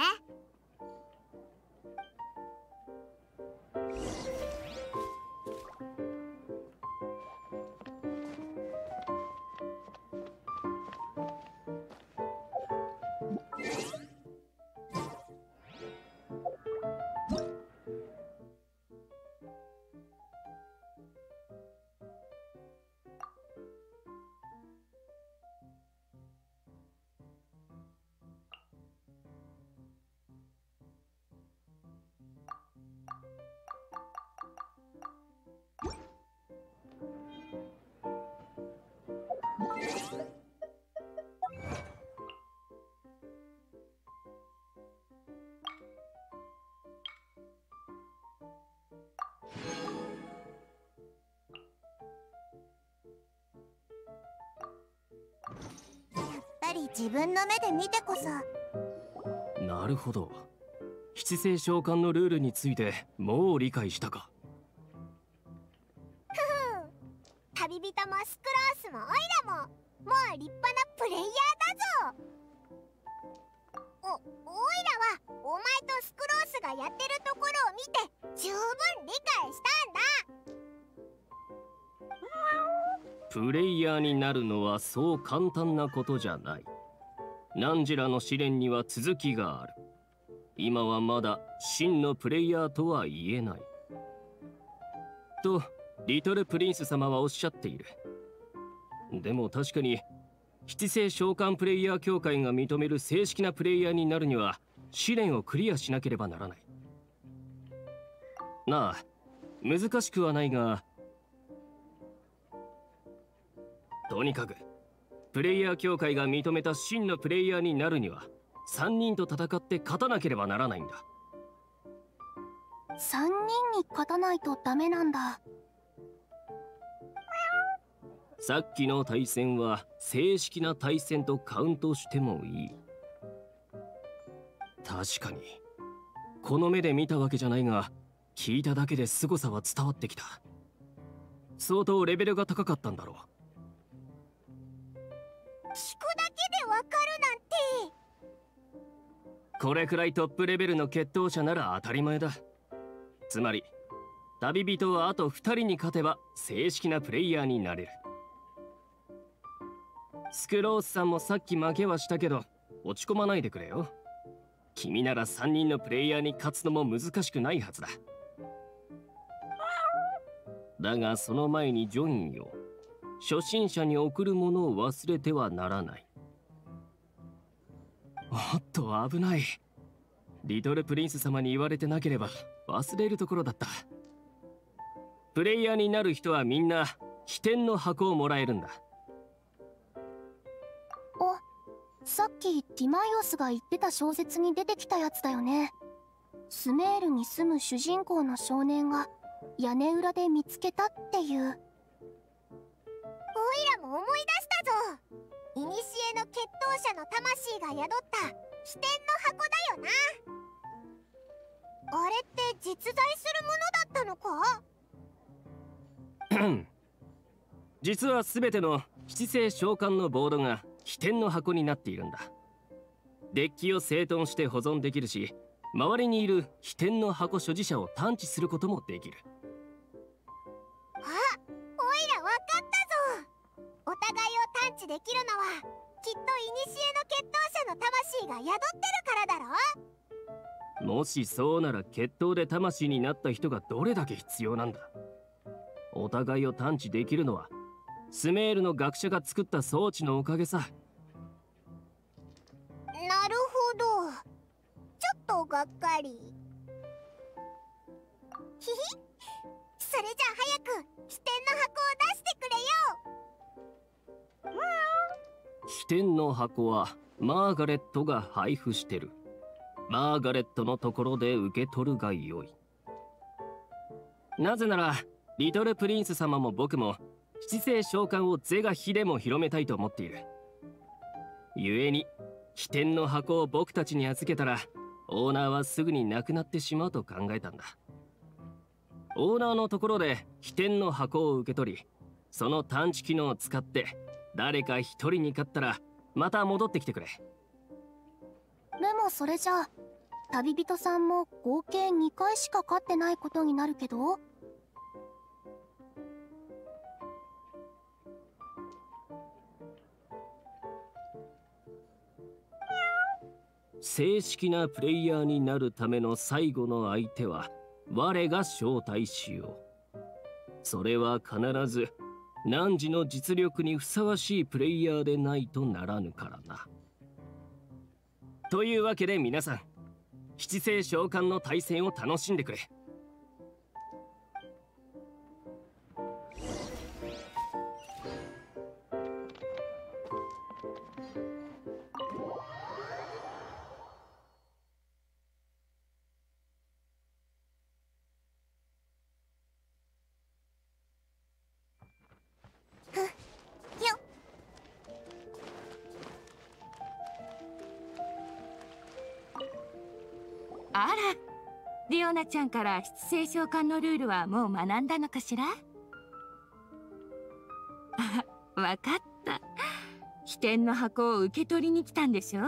り自分の目で見てこそ。なるほど。七星召喚のルールについてもう理解したか。ふふ旅人もスクロースもオイラも。もう立派なプレイヤーだぞ。おオイラはお前とスクロースがやってるところを見て十分理解したんだプレイヤーになるのはそう簡単なことじゃない。汝らの試練には続きがある。今はまだ真のプレイヤーとは言えない。とリトルプリンス様はおっしゃっている。でも確かに七星召喚プレイヤー協会が認める正式なプレイヤーになるには試練をクリアしなければならない。なあ難しくはないがとにかくプレイヤー協会が認めた真のプレイヤーになるには3人と戦って勝たなければならないんだ。3人に勝たないとダメなんだ。さっきの対戦は正式な対戦とカウントしてもいい。確かにこの目で見たわけじゃないが聞いただけで凄さは伝わってきた。相当レベルが高かったんだろう聞くだけでわかるなんて。これくらいトップレベルの決闘者なら当たり前だ。つまり旅人はあと2人に勝てば正式なプレイヤーになれる。スクロースさんもさっき負けはしたけど落ち込まないでくれよ。君なら3人のプレイヤーに勝つのも難しくないはずだ。だがその前にジョインよ。初心者に送るものを忘れてはならない。おっと危ない。リトルプリンス様に言われてなければ忘れるところだった。プレイヤーになる人はみんな飛天の箱をもらえるんだ。あさっきティマイオスが言ってた小説に出てきたやつだよね。スメールに住む主人公の少年が屋根裏で見つけたっていう。イラも思い出したぞ。古の決闘者の魂が宿った飛天の箱だよな。あれって実在するものだったのか？実は全ての七星召喚のボードが飛天の箱になっているんだ。デッキを整頓して保存できるし周りにいる飛天の箱所持者を探知することもできる。あお互いを探知できるのはきっと古の決闘者の魂が宿ってるからだろ？もしそうなら決闘で魂になった人がどれだけ必要なんだ？お互いを探知できるのはスメールの学者が作った装置のおかげさ。なるほど。ちょっとがっかり。ひひそれじゃあ早く飛天の箱を出してくれよ飛天の箱はマーガレットが配布してる。マーガレットのところで受け取るがよい。なぜならリトルプリンス様も僕も七星召喚を是が非でも広めたいと思っている。故に飛天の箱を僕たちに預けたらオーナーはすぐに亡くなってしまうと考えたんだ。オーナーのところで飛天の箱を受け取りその探知機能を使って誰か一人に勝ったらまた戻ってきてくれ。でもそれじゃあ旅人さんも合計2回しか勝ってないことになるけど？正式なプレイヤーになるための最後の相手は我が招待しよう。それは必ず汝の実力にふさわしいプレイヤーでないとならぬからな。というわけで皆さん七星召喚の対戦を楽しんでくれ。オナちゃんから七星召喚のルールはもう学んだのかしらあ、わかった。飛天の箱を受け取りに来たんでしょ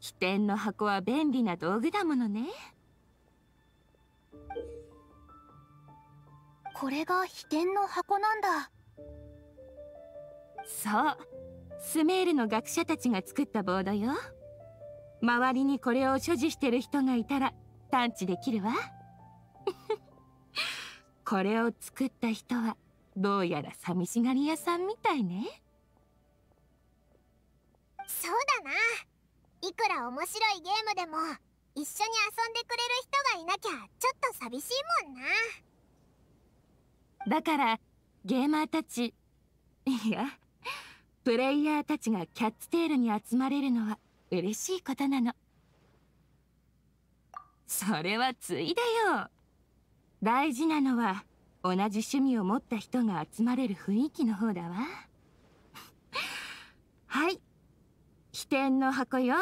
飛天の箱は便利な道具だものね。これが飛天の箱なんだ。そう。スメールの学者たちが作ったボードよ。周りにこれを所持してる人がいたら探知できるわ。これを作った人はどうやら寂しがり屋さんみたいね。そうだな。いくら面白いゲームでも一緒に遊んでくれる人がいなきゃちょっと寂しいもんな。だからゲーマーたち いやプレイヤーたちがキャッツテールに集まれるのは嬉しいことなの。それはついでよ。大事なのは同じ趣味を持った人が集まれる雰囲気の方だわ。はい。飛天の箱よ。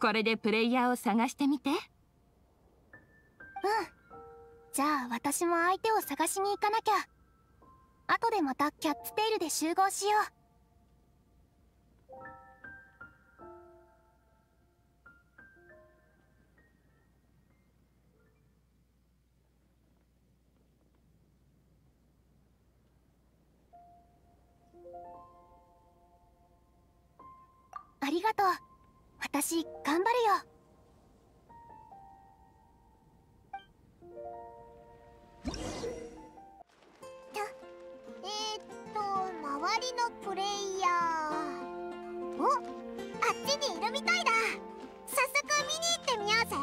これでプレイヤーを探してみて。うん。じゃあ私も相手を探しに行かなきゃ。後でまたキャッツテールで集合しよう。ありがとう。私頑張るよ。えー、っと周りのプレイヤー。おあっちにいるみたいだ。早速見に行ってみようぜ。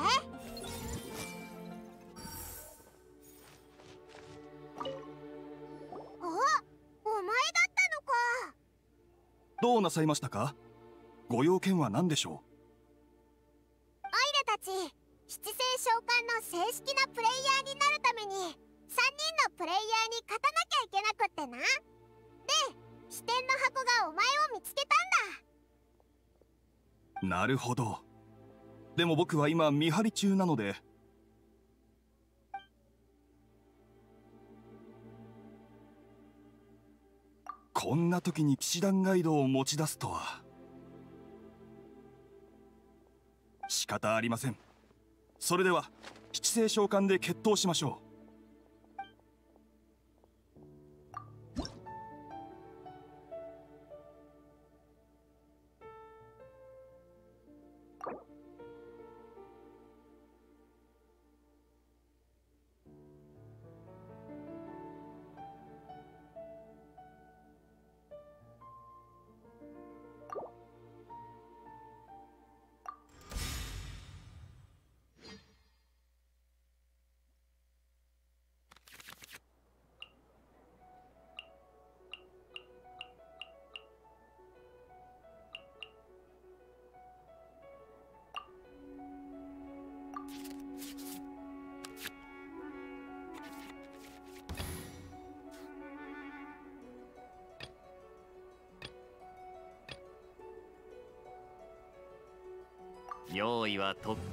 あお前だったのか。どうなさいましたか？ご用件は何でしょアイラたち七星召喚の正式なプレイヤーになるために3人のプレイヤーに勝たなきゃいけなくってな。で飛天の箱がお前を見つけたんだ。うなるほど。でも僕は今見張り中なので。こんな時に騎士団ガイドを持ち出すとは仕方ありません。それでは七星召喚で決闘しましょう。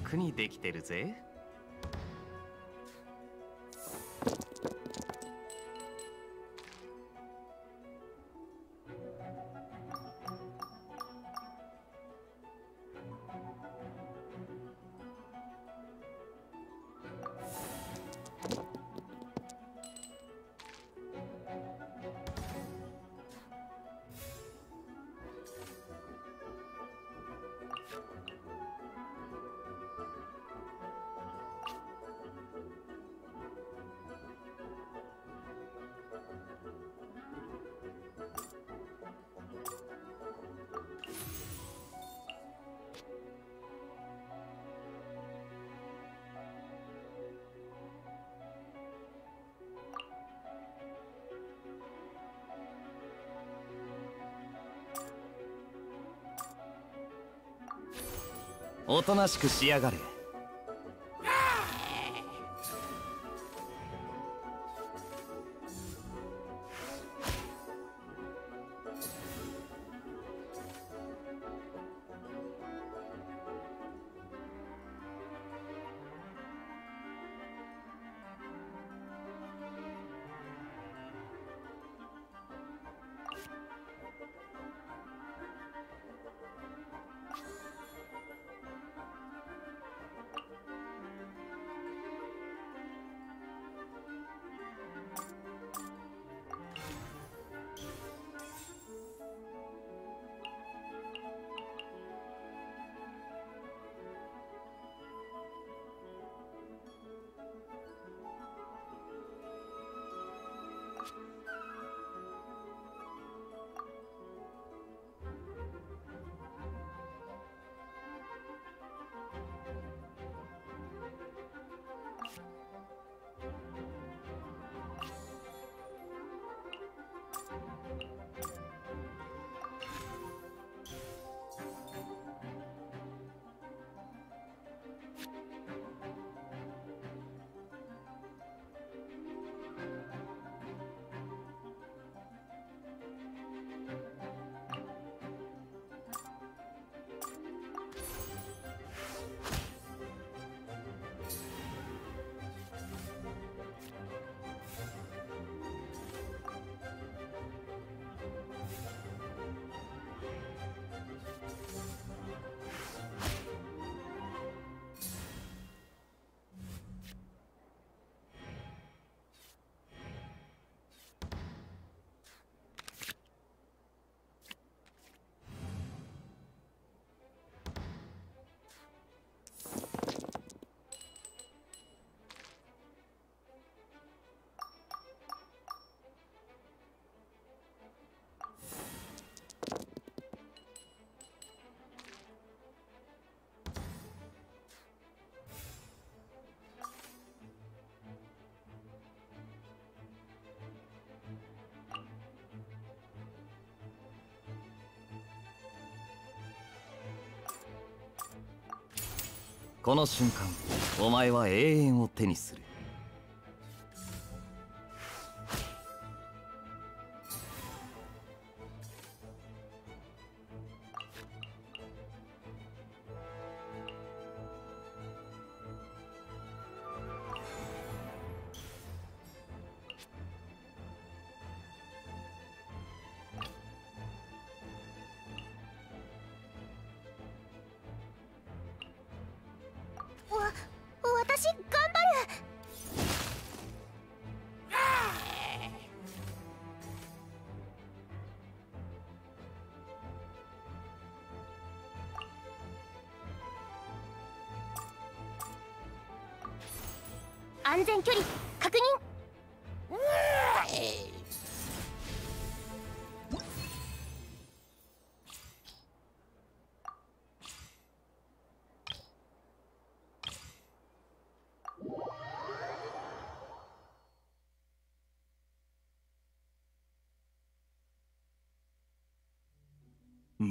くにできてるぜ。おとなしくしやがれ。この瞬間お前は永遠を手にする。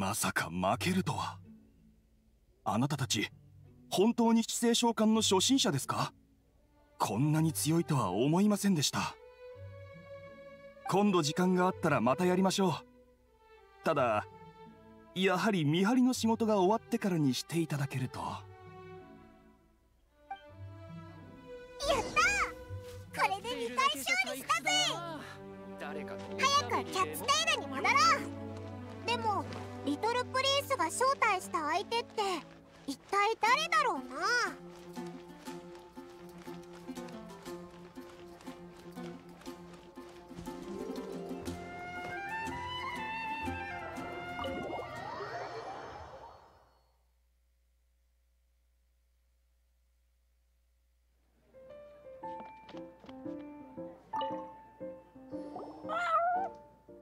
まさか負けるとは。あなたたち本当に七星召喚の初心者ですか？こんなに強いとは思いませんでした。今度時間があったらまたやりましょう。ただやはり見張りの仕事が終わってからにしていただけると。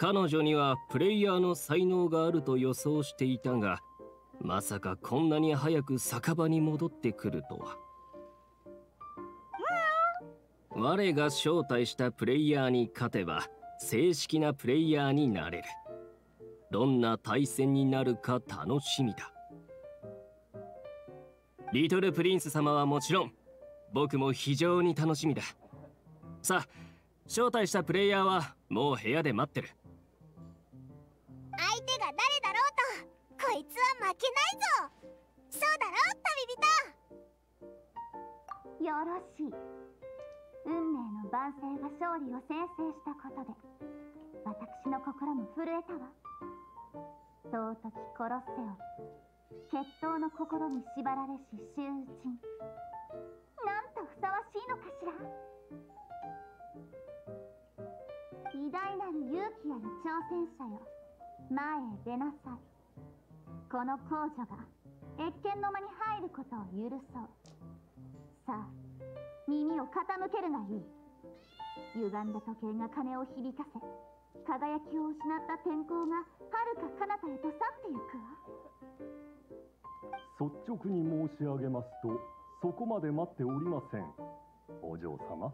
彼女にはプレイヤーの才能があると予想していたがまさかこんなに早く酒場に戻ってくるとは。我が招待したプレイヤーに勝てば正式なプレイヤーになれる。どんな対戦になるか楽しみだ。リトルプリンス様はもちろん僕も非常に楽しみだ。さあ招待したプレイヤーはもう部屋で待ってる。世が勝利を宣誓したことで私の心も震えたわ。尊き殺せよ決闘の心に縛られし囚人。なんとふさわしいのかしら。偉大なる勇気ある挑戦者よ前へ出なさい。この皇女が謁見の間に入ることを許そう。さあ耳を傾けるがいい。歪んだ時計が鐘を響かせ輝きを失った天候が遥か彼方へと去ってゆくわ。率直に申し上げますとそこまで待っておりません。お嬢様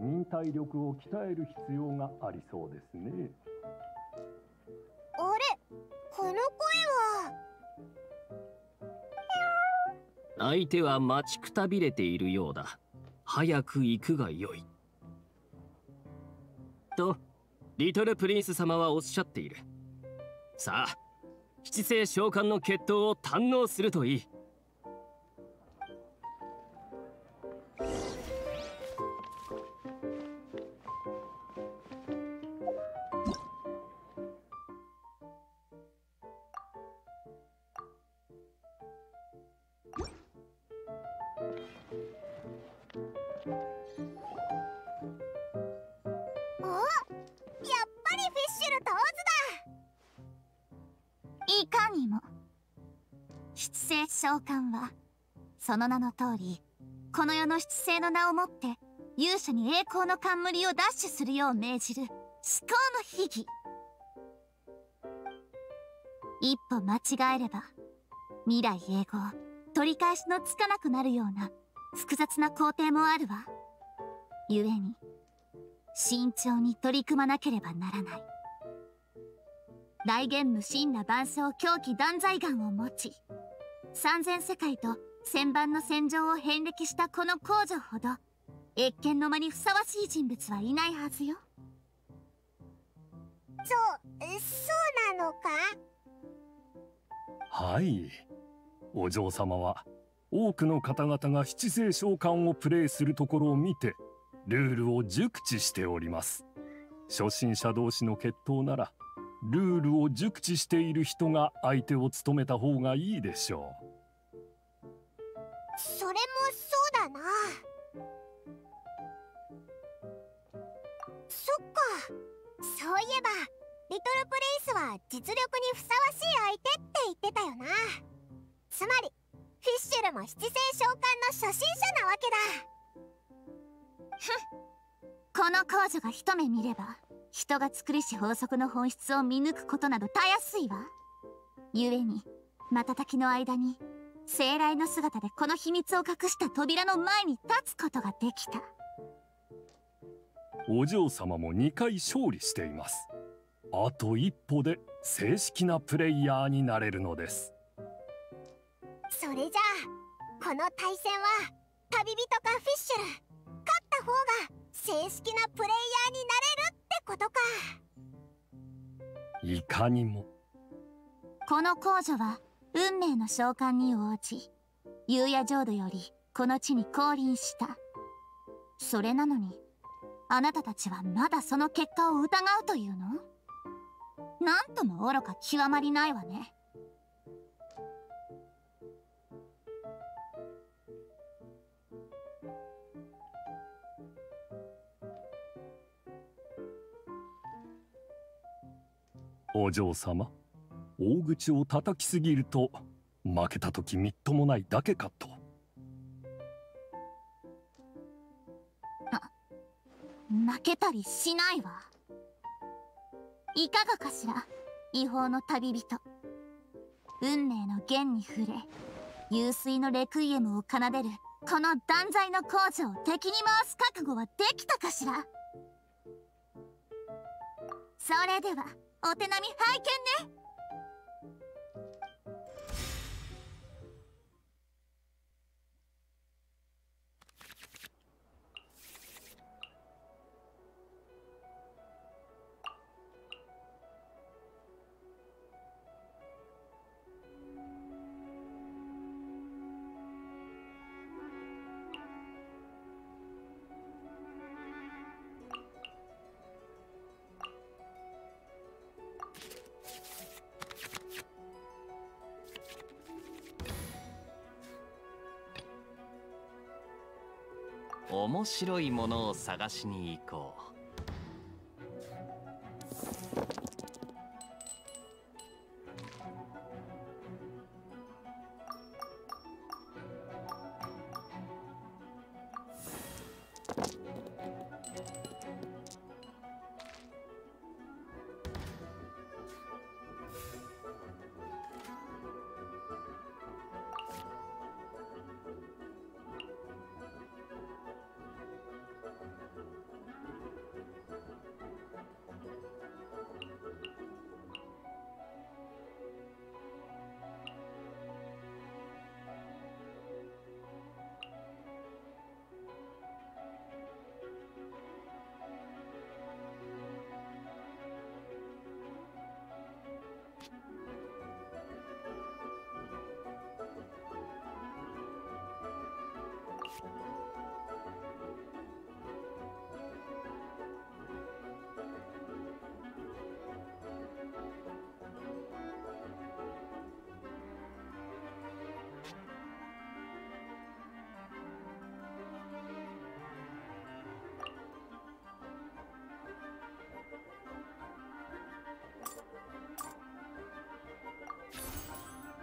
忍耐力を鍛える必要がありそうですね。あれこの声は。相手は待ちくたびれているようだ。早く行くがよいとリトルプリンス様はおっしゃっている。さあ七星召喚の決闘を堪能するといい。にも。七星召喚はその名の通りこの世の七星の名をもって勇者に栄光の冠を奪取するよう命じる至高の秘技。一歩間違えれば未来永劫取り返しのつかなくなるような複雑な工程もあるわ。故に慎重に取り組まなければならない。大元無神羅万象狂気断罪眼を持ち三千世界と旋盤の戦場を遍歴したこの公女ほど謁見の間にふさわしい人物はいないはずよ。そそうなのか？はい。お嬢様は多くの方々が七星召喚をプレイするところを見てルールを熟知しております。初心者同士の決闘ならルールを熟知している人が相手を務めた方がいいでしょう。それもそうだな。そっか。そういえばリトルプリンスは実力にふさわしい相手って言ってたよな。つまりフィッシュルも七星召喚の初心者なわけだ。この公女が一目見れば人が作りし法則の本質を見抜くことなどたやすいわ。故に瞬きの間に生来の姿でこの秘密を隠した扉の前に立つことができた。お嬢様も2回勝利しています。あと一歩で正式なプレイヤーになれるのです。それじゃあこの対戦は旅人かフィッシュル勝った方が正式なプレイヤーになれるってことか。いかにも。この公女は運命の召喚に応じ夕夜浄土よりこの地に降臨した。それなのにあなたたちはまだその結果を疑うというの？なんとも愚か極まりないわねお嬢様大口を叩きすぎると負けた時みっともないだけかと。負けたりしないわ。いかがかしら違法の旅人。運命の弦に触れ湧水のレクイエムを奏でるこの断罪の工場を敵に回す覚悟はできたかしら。それではお手並み拝見ね。白いものを探しに行こう。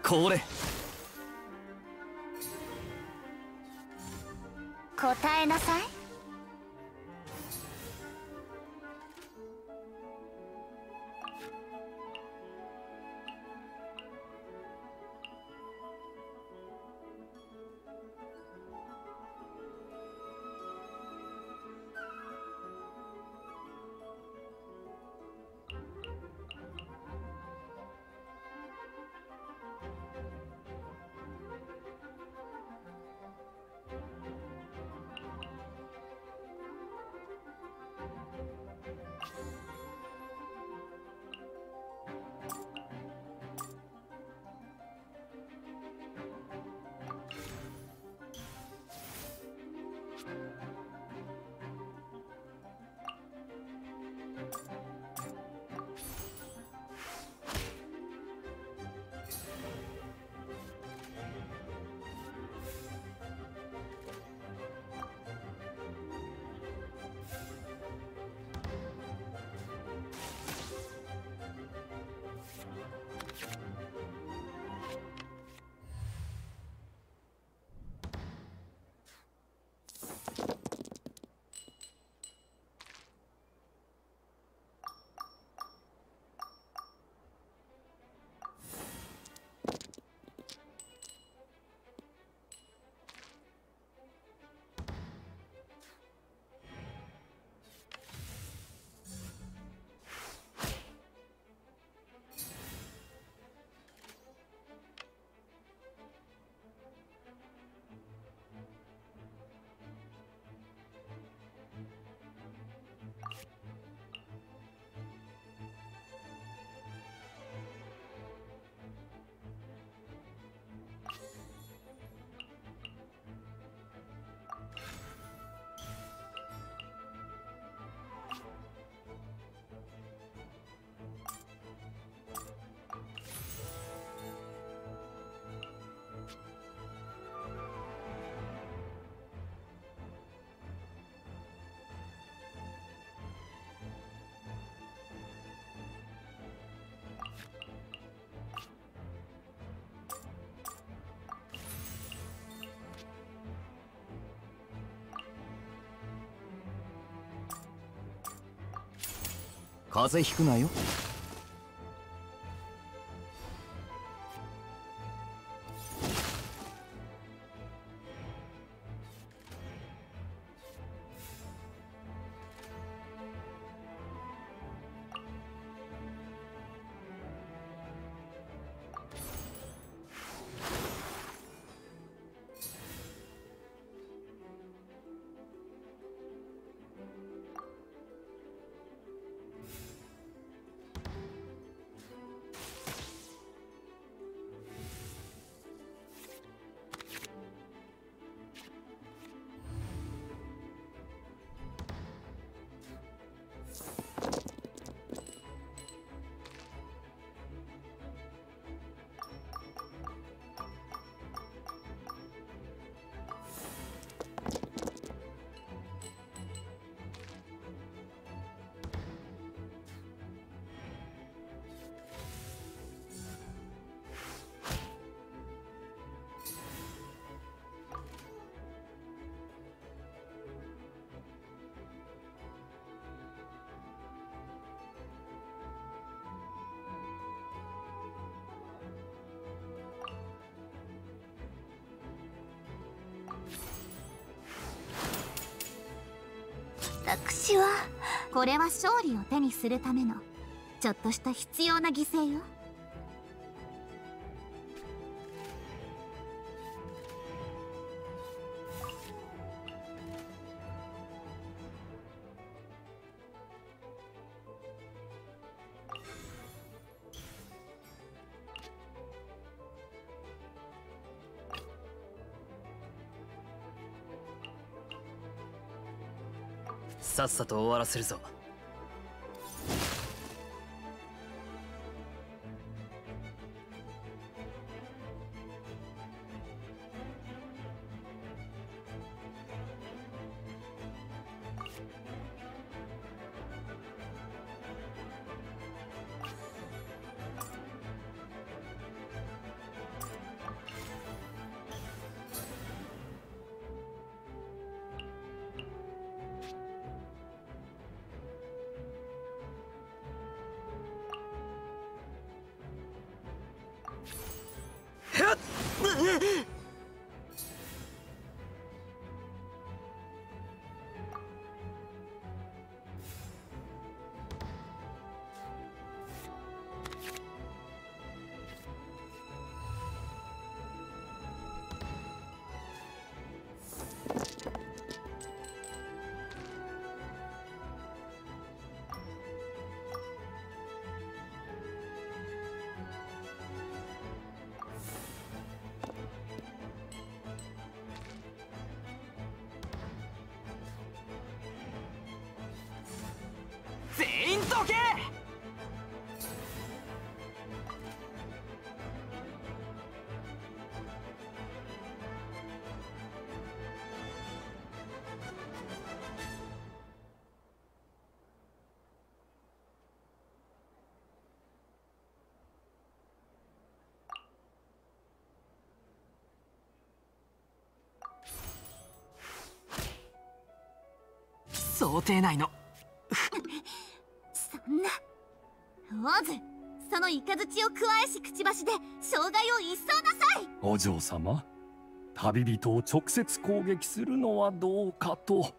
これ。答えなさい。風邪ひくなよ。私は。これは勝利を手にするためのちょっとした必要な犠牲よ。っさと終わらせるぞ。想定内の。そんな。オズそのイカズチを加えしくちばしで障害を一掃なさい。お嬢様旅人を直接攻撃するのはどうかと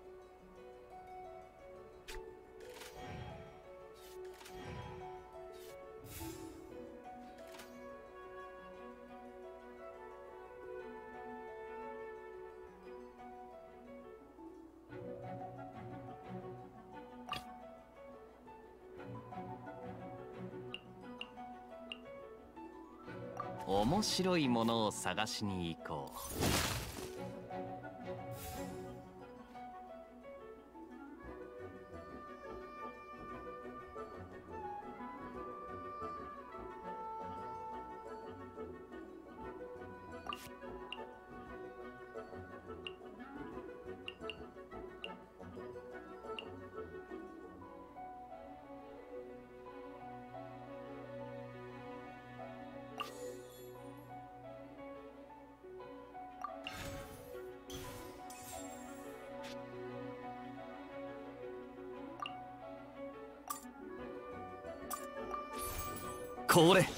面白いものを探しに行こう。これ。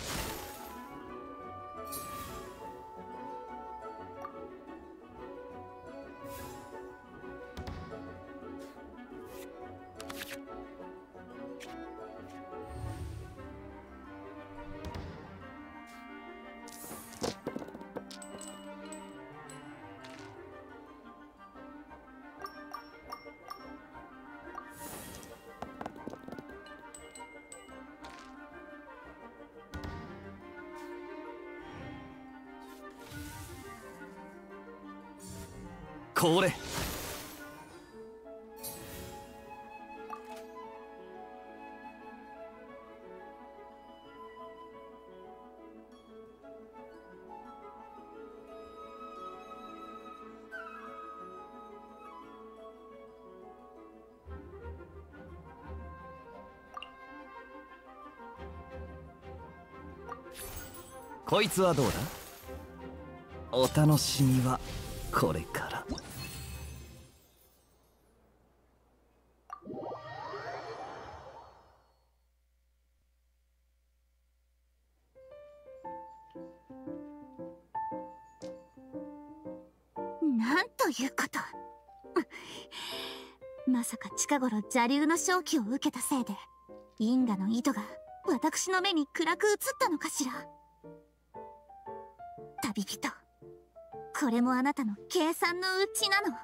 これこいつはどうだ？お楽しみはこれか頃邪竜の正気を受けたせいで因果の糸が私の目に暗く映ったのかしら。旅人これもあなたの計算のうちなの。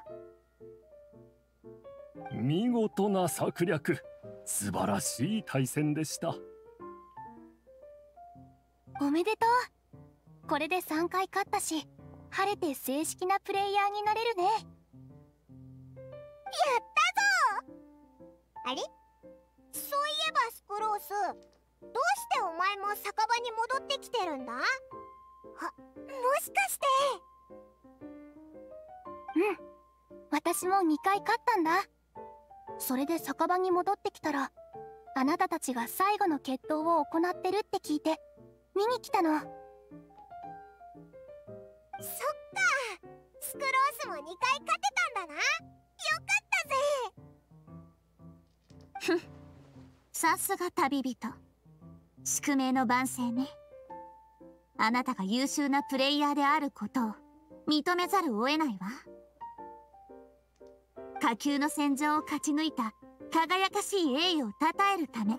見事な策略。素晴らしい対戦でした。おめでとう。これで3回勝ったし晴れて正式なプレイヤーになれるねてるんだ？はもしかして。うん。私も2回勝ったんだ。それで酒場に戻ってきたらあなたたちが最後の決闘を行ってるって聞いて見に来たの。そっか。スクロースも2回勝てたんだな。よかったぜ。ふん。さすが旅人。宿命の万世ねあなたが優秀なプレイヤーであることを認めざるを得ないわ。下級の戦場を勝ち抜いた輝かしい栄誉を称えるため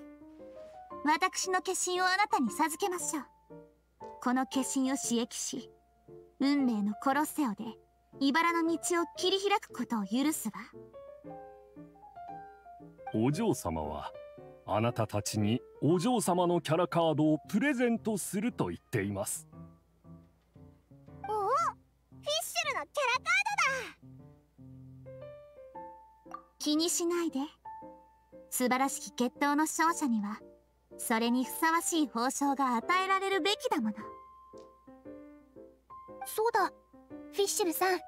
私の化身をあなたに授けましょう。この化身を刺激し運命のコロッセオで茨の道を切り開くことを許すわ。お嬢様はあなたたちにお嬢様のキャラカードをプレゼントすると言っています。おおフィッシュルのキャラカードだ。気にしないで。素晴らしき決闘の勝者にはそれにふさわしい報奨が与えられるべきだもの。そうだフィッシュルさん。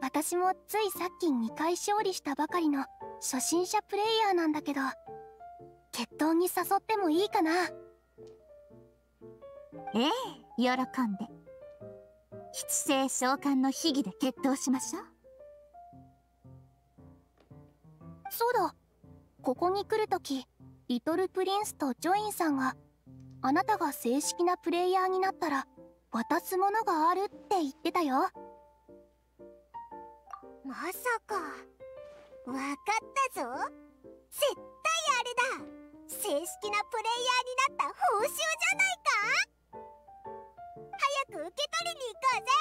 私もついさっき2回勝利したばかりの初心者プレイヤーなんだけど決闘に誘ってもいいかな。ええ喜んで。七星召喚の秘技で決闘しましょう。そうだ。ここに来るときリトルプリンスとジョインさんがあなたが正式なプレイヤーになったら渡すものがあるって言ってたよ。まさか。わかったぞ。絶対あれだ正式なプレイヤーになった報酬じゃないか？早く受け取りに行こうぜ。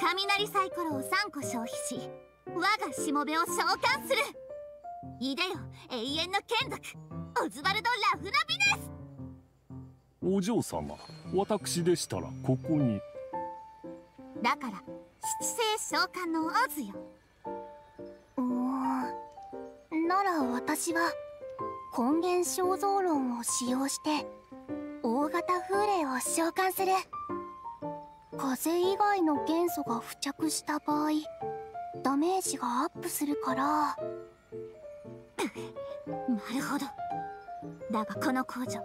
雷サイコロを3個消費し我がしもべを召喚する。いでよ永遠の眷属オズバルド・ラフナビネスお嬢様私でしたらここに。だから七星召喚のオズよなら私は根源肖像論を使用して大型風霊を召喚する。風以外の元素が付着した場合ダメージがアップするから。なるほど。だがこの工場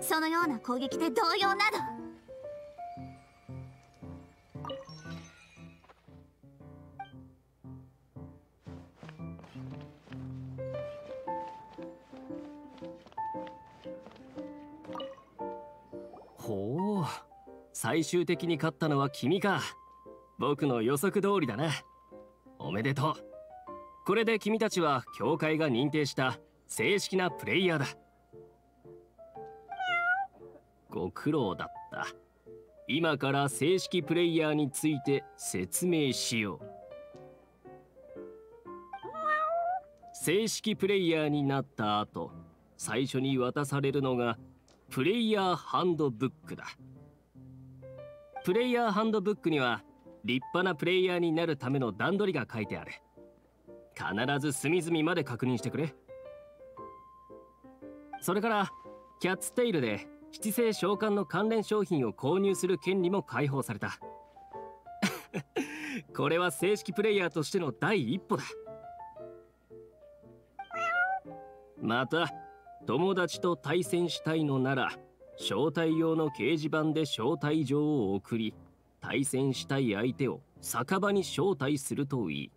そのような攻撃で動揺など。最終的に勝ったのは君か。僕の予測通りだな。おめでとう。これで君たちは協会が認定した正式なプレイヤーだ。ご苦労だった。今から正式プレイヤーについて説明しよう。正式プレイヤーになった後最初に渡されるのがプレイヤーハンドブックだ。プレイヤーハンドブックには立派なプレイヤーになるための段取りが書いてある。必ず隅々まで確認してくれ。それからキャッツテイルで七星召喚の関連商品を購入する権利も解放された。これは正式プレイヤーとしての第一歩だ。また友達と対戦したいのなら招待用の掲示板で招待状を送り対戦したい相手を酒場に招待するといい。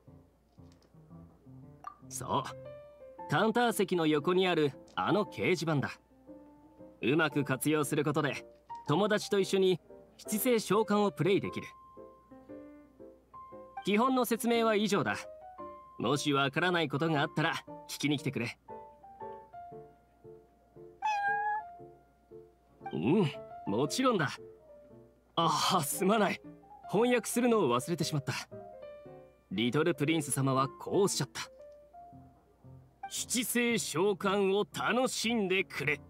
そう。カウンター席の横にあるあの掲示板だ。うまく活用することで友達と一緒に七星召喚をプレイできる。基本の説明は以上だ。もしわからないことがあったら聞きに来てくれ。うんもちろんだ。ああすまない。翻訳するのを忘れてしまった。リトルプリンス様はこうおっしゃった。七星召喚を楽しんでくれ。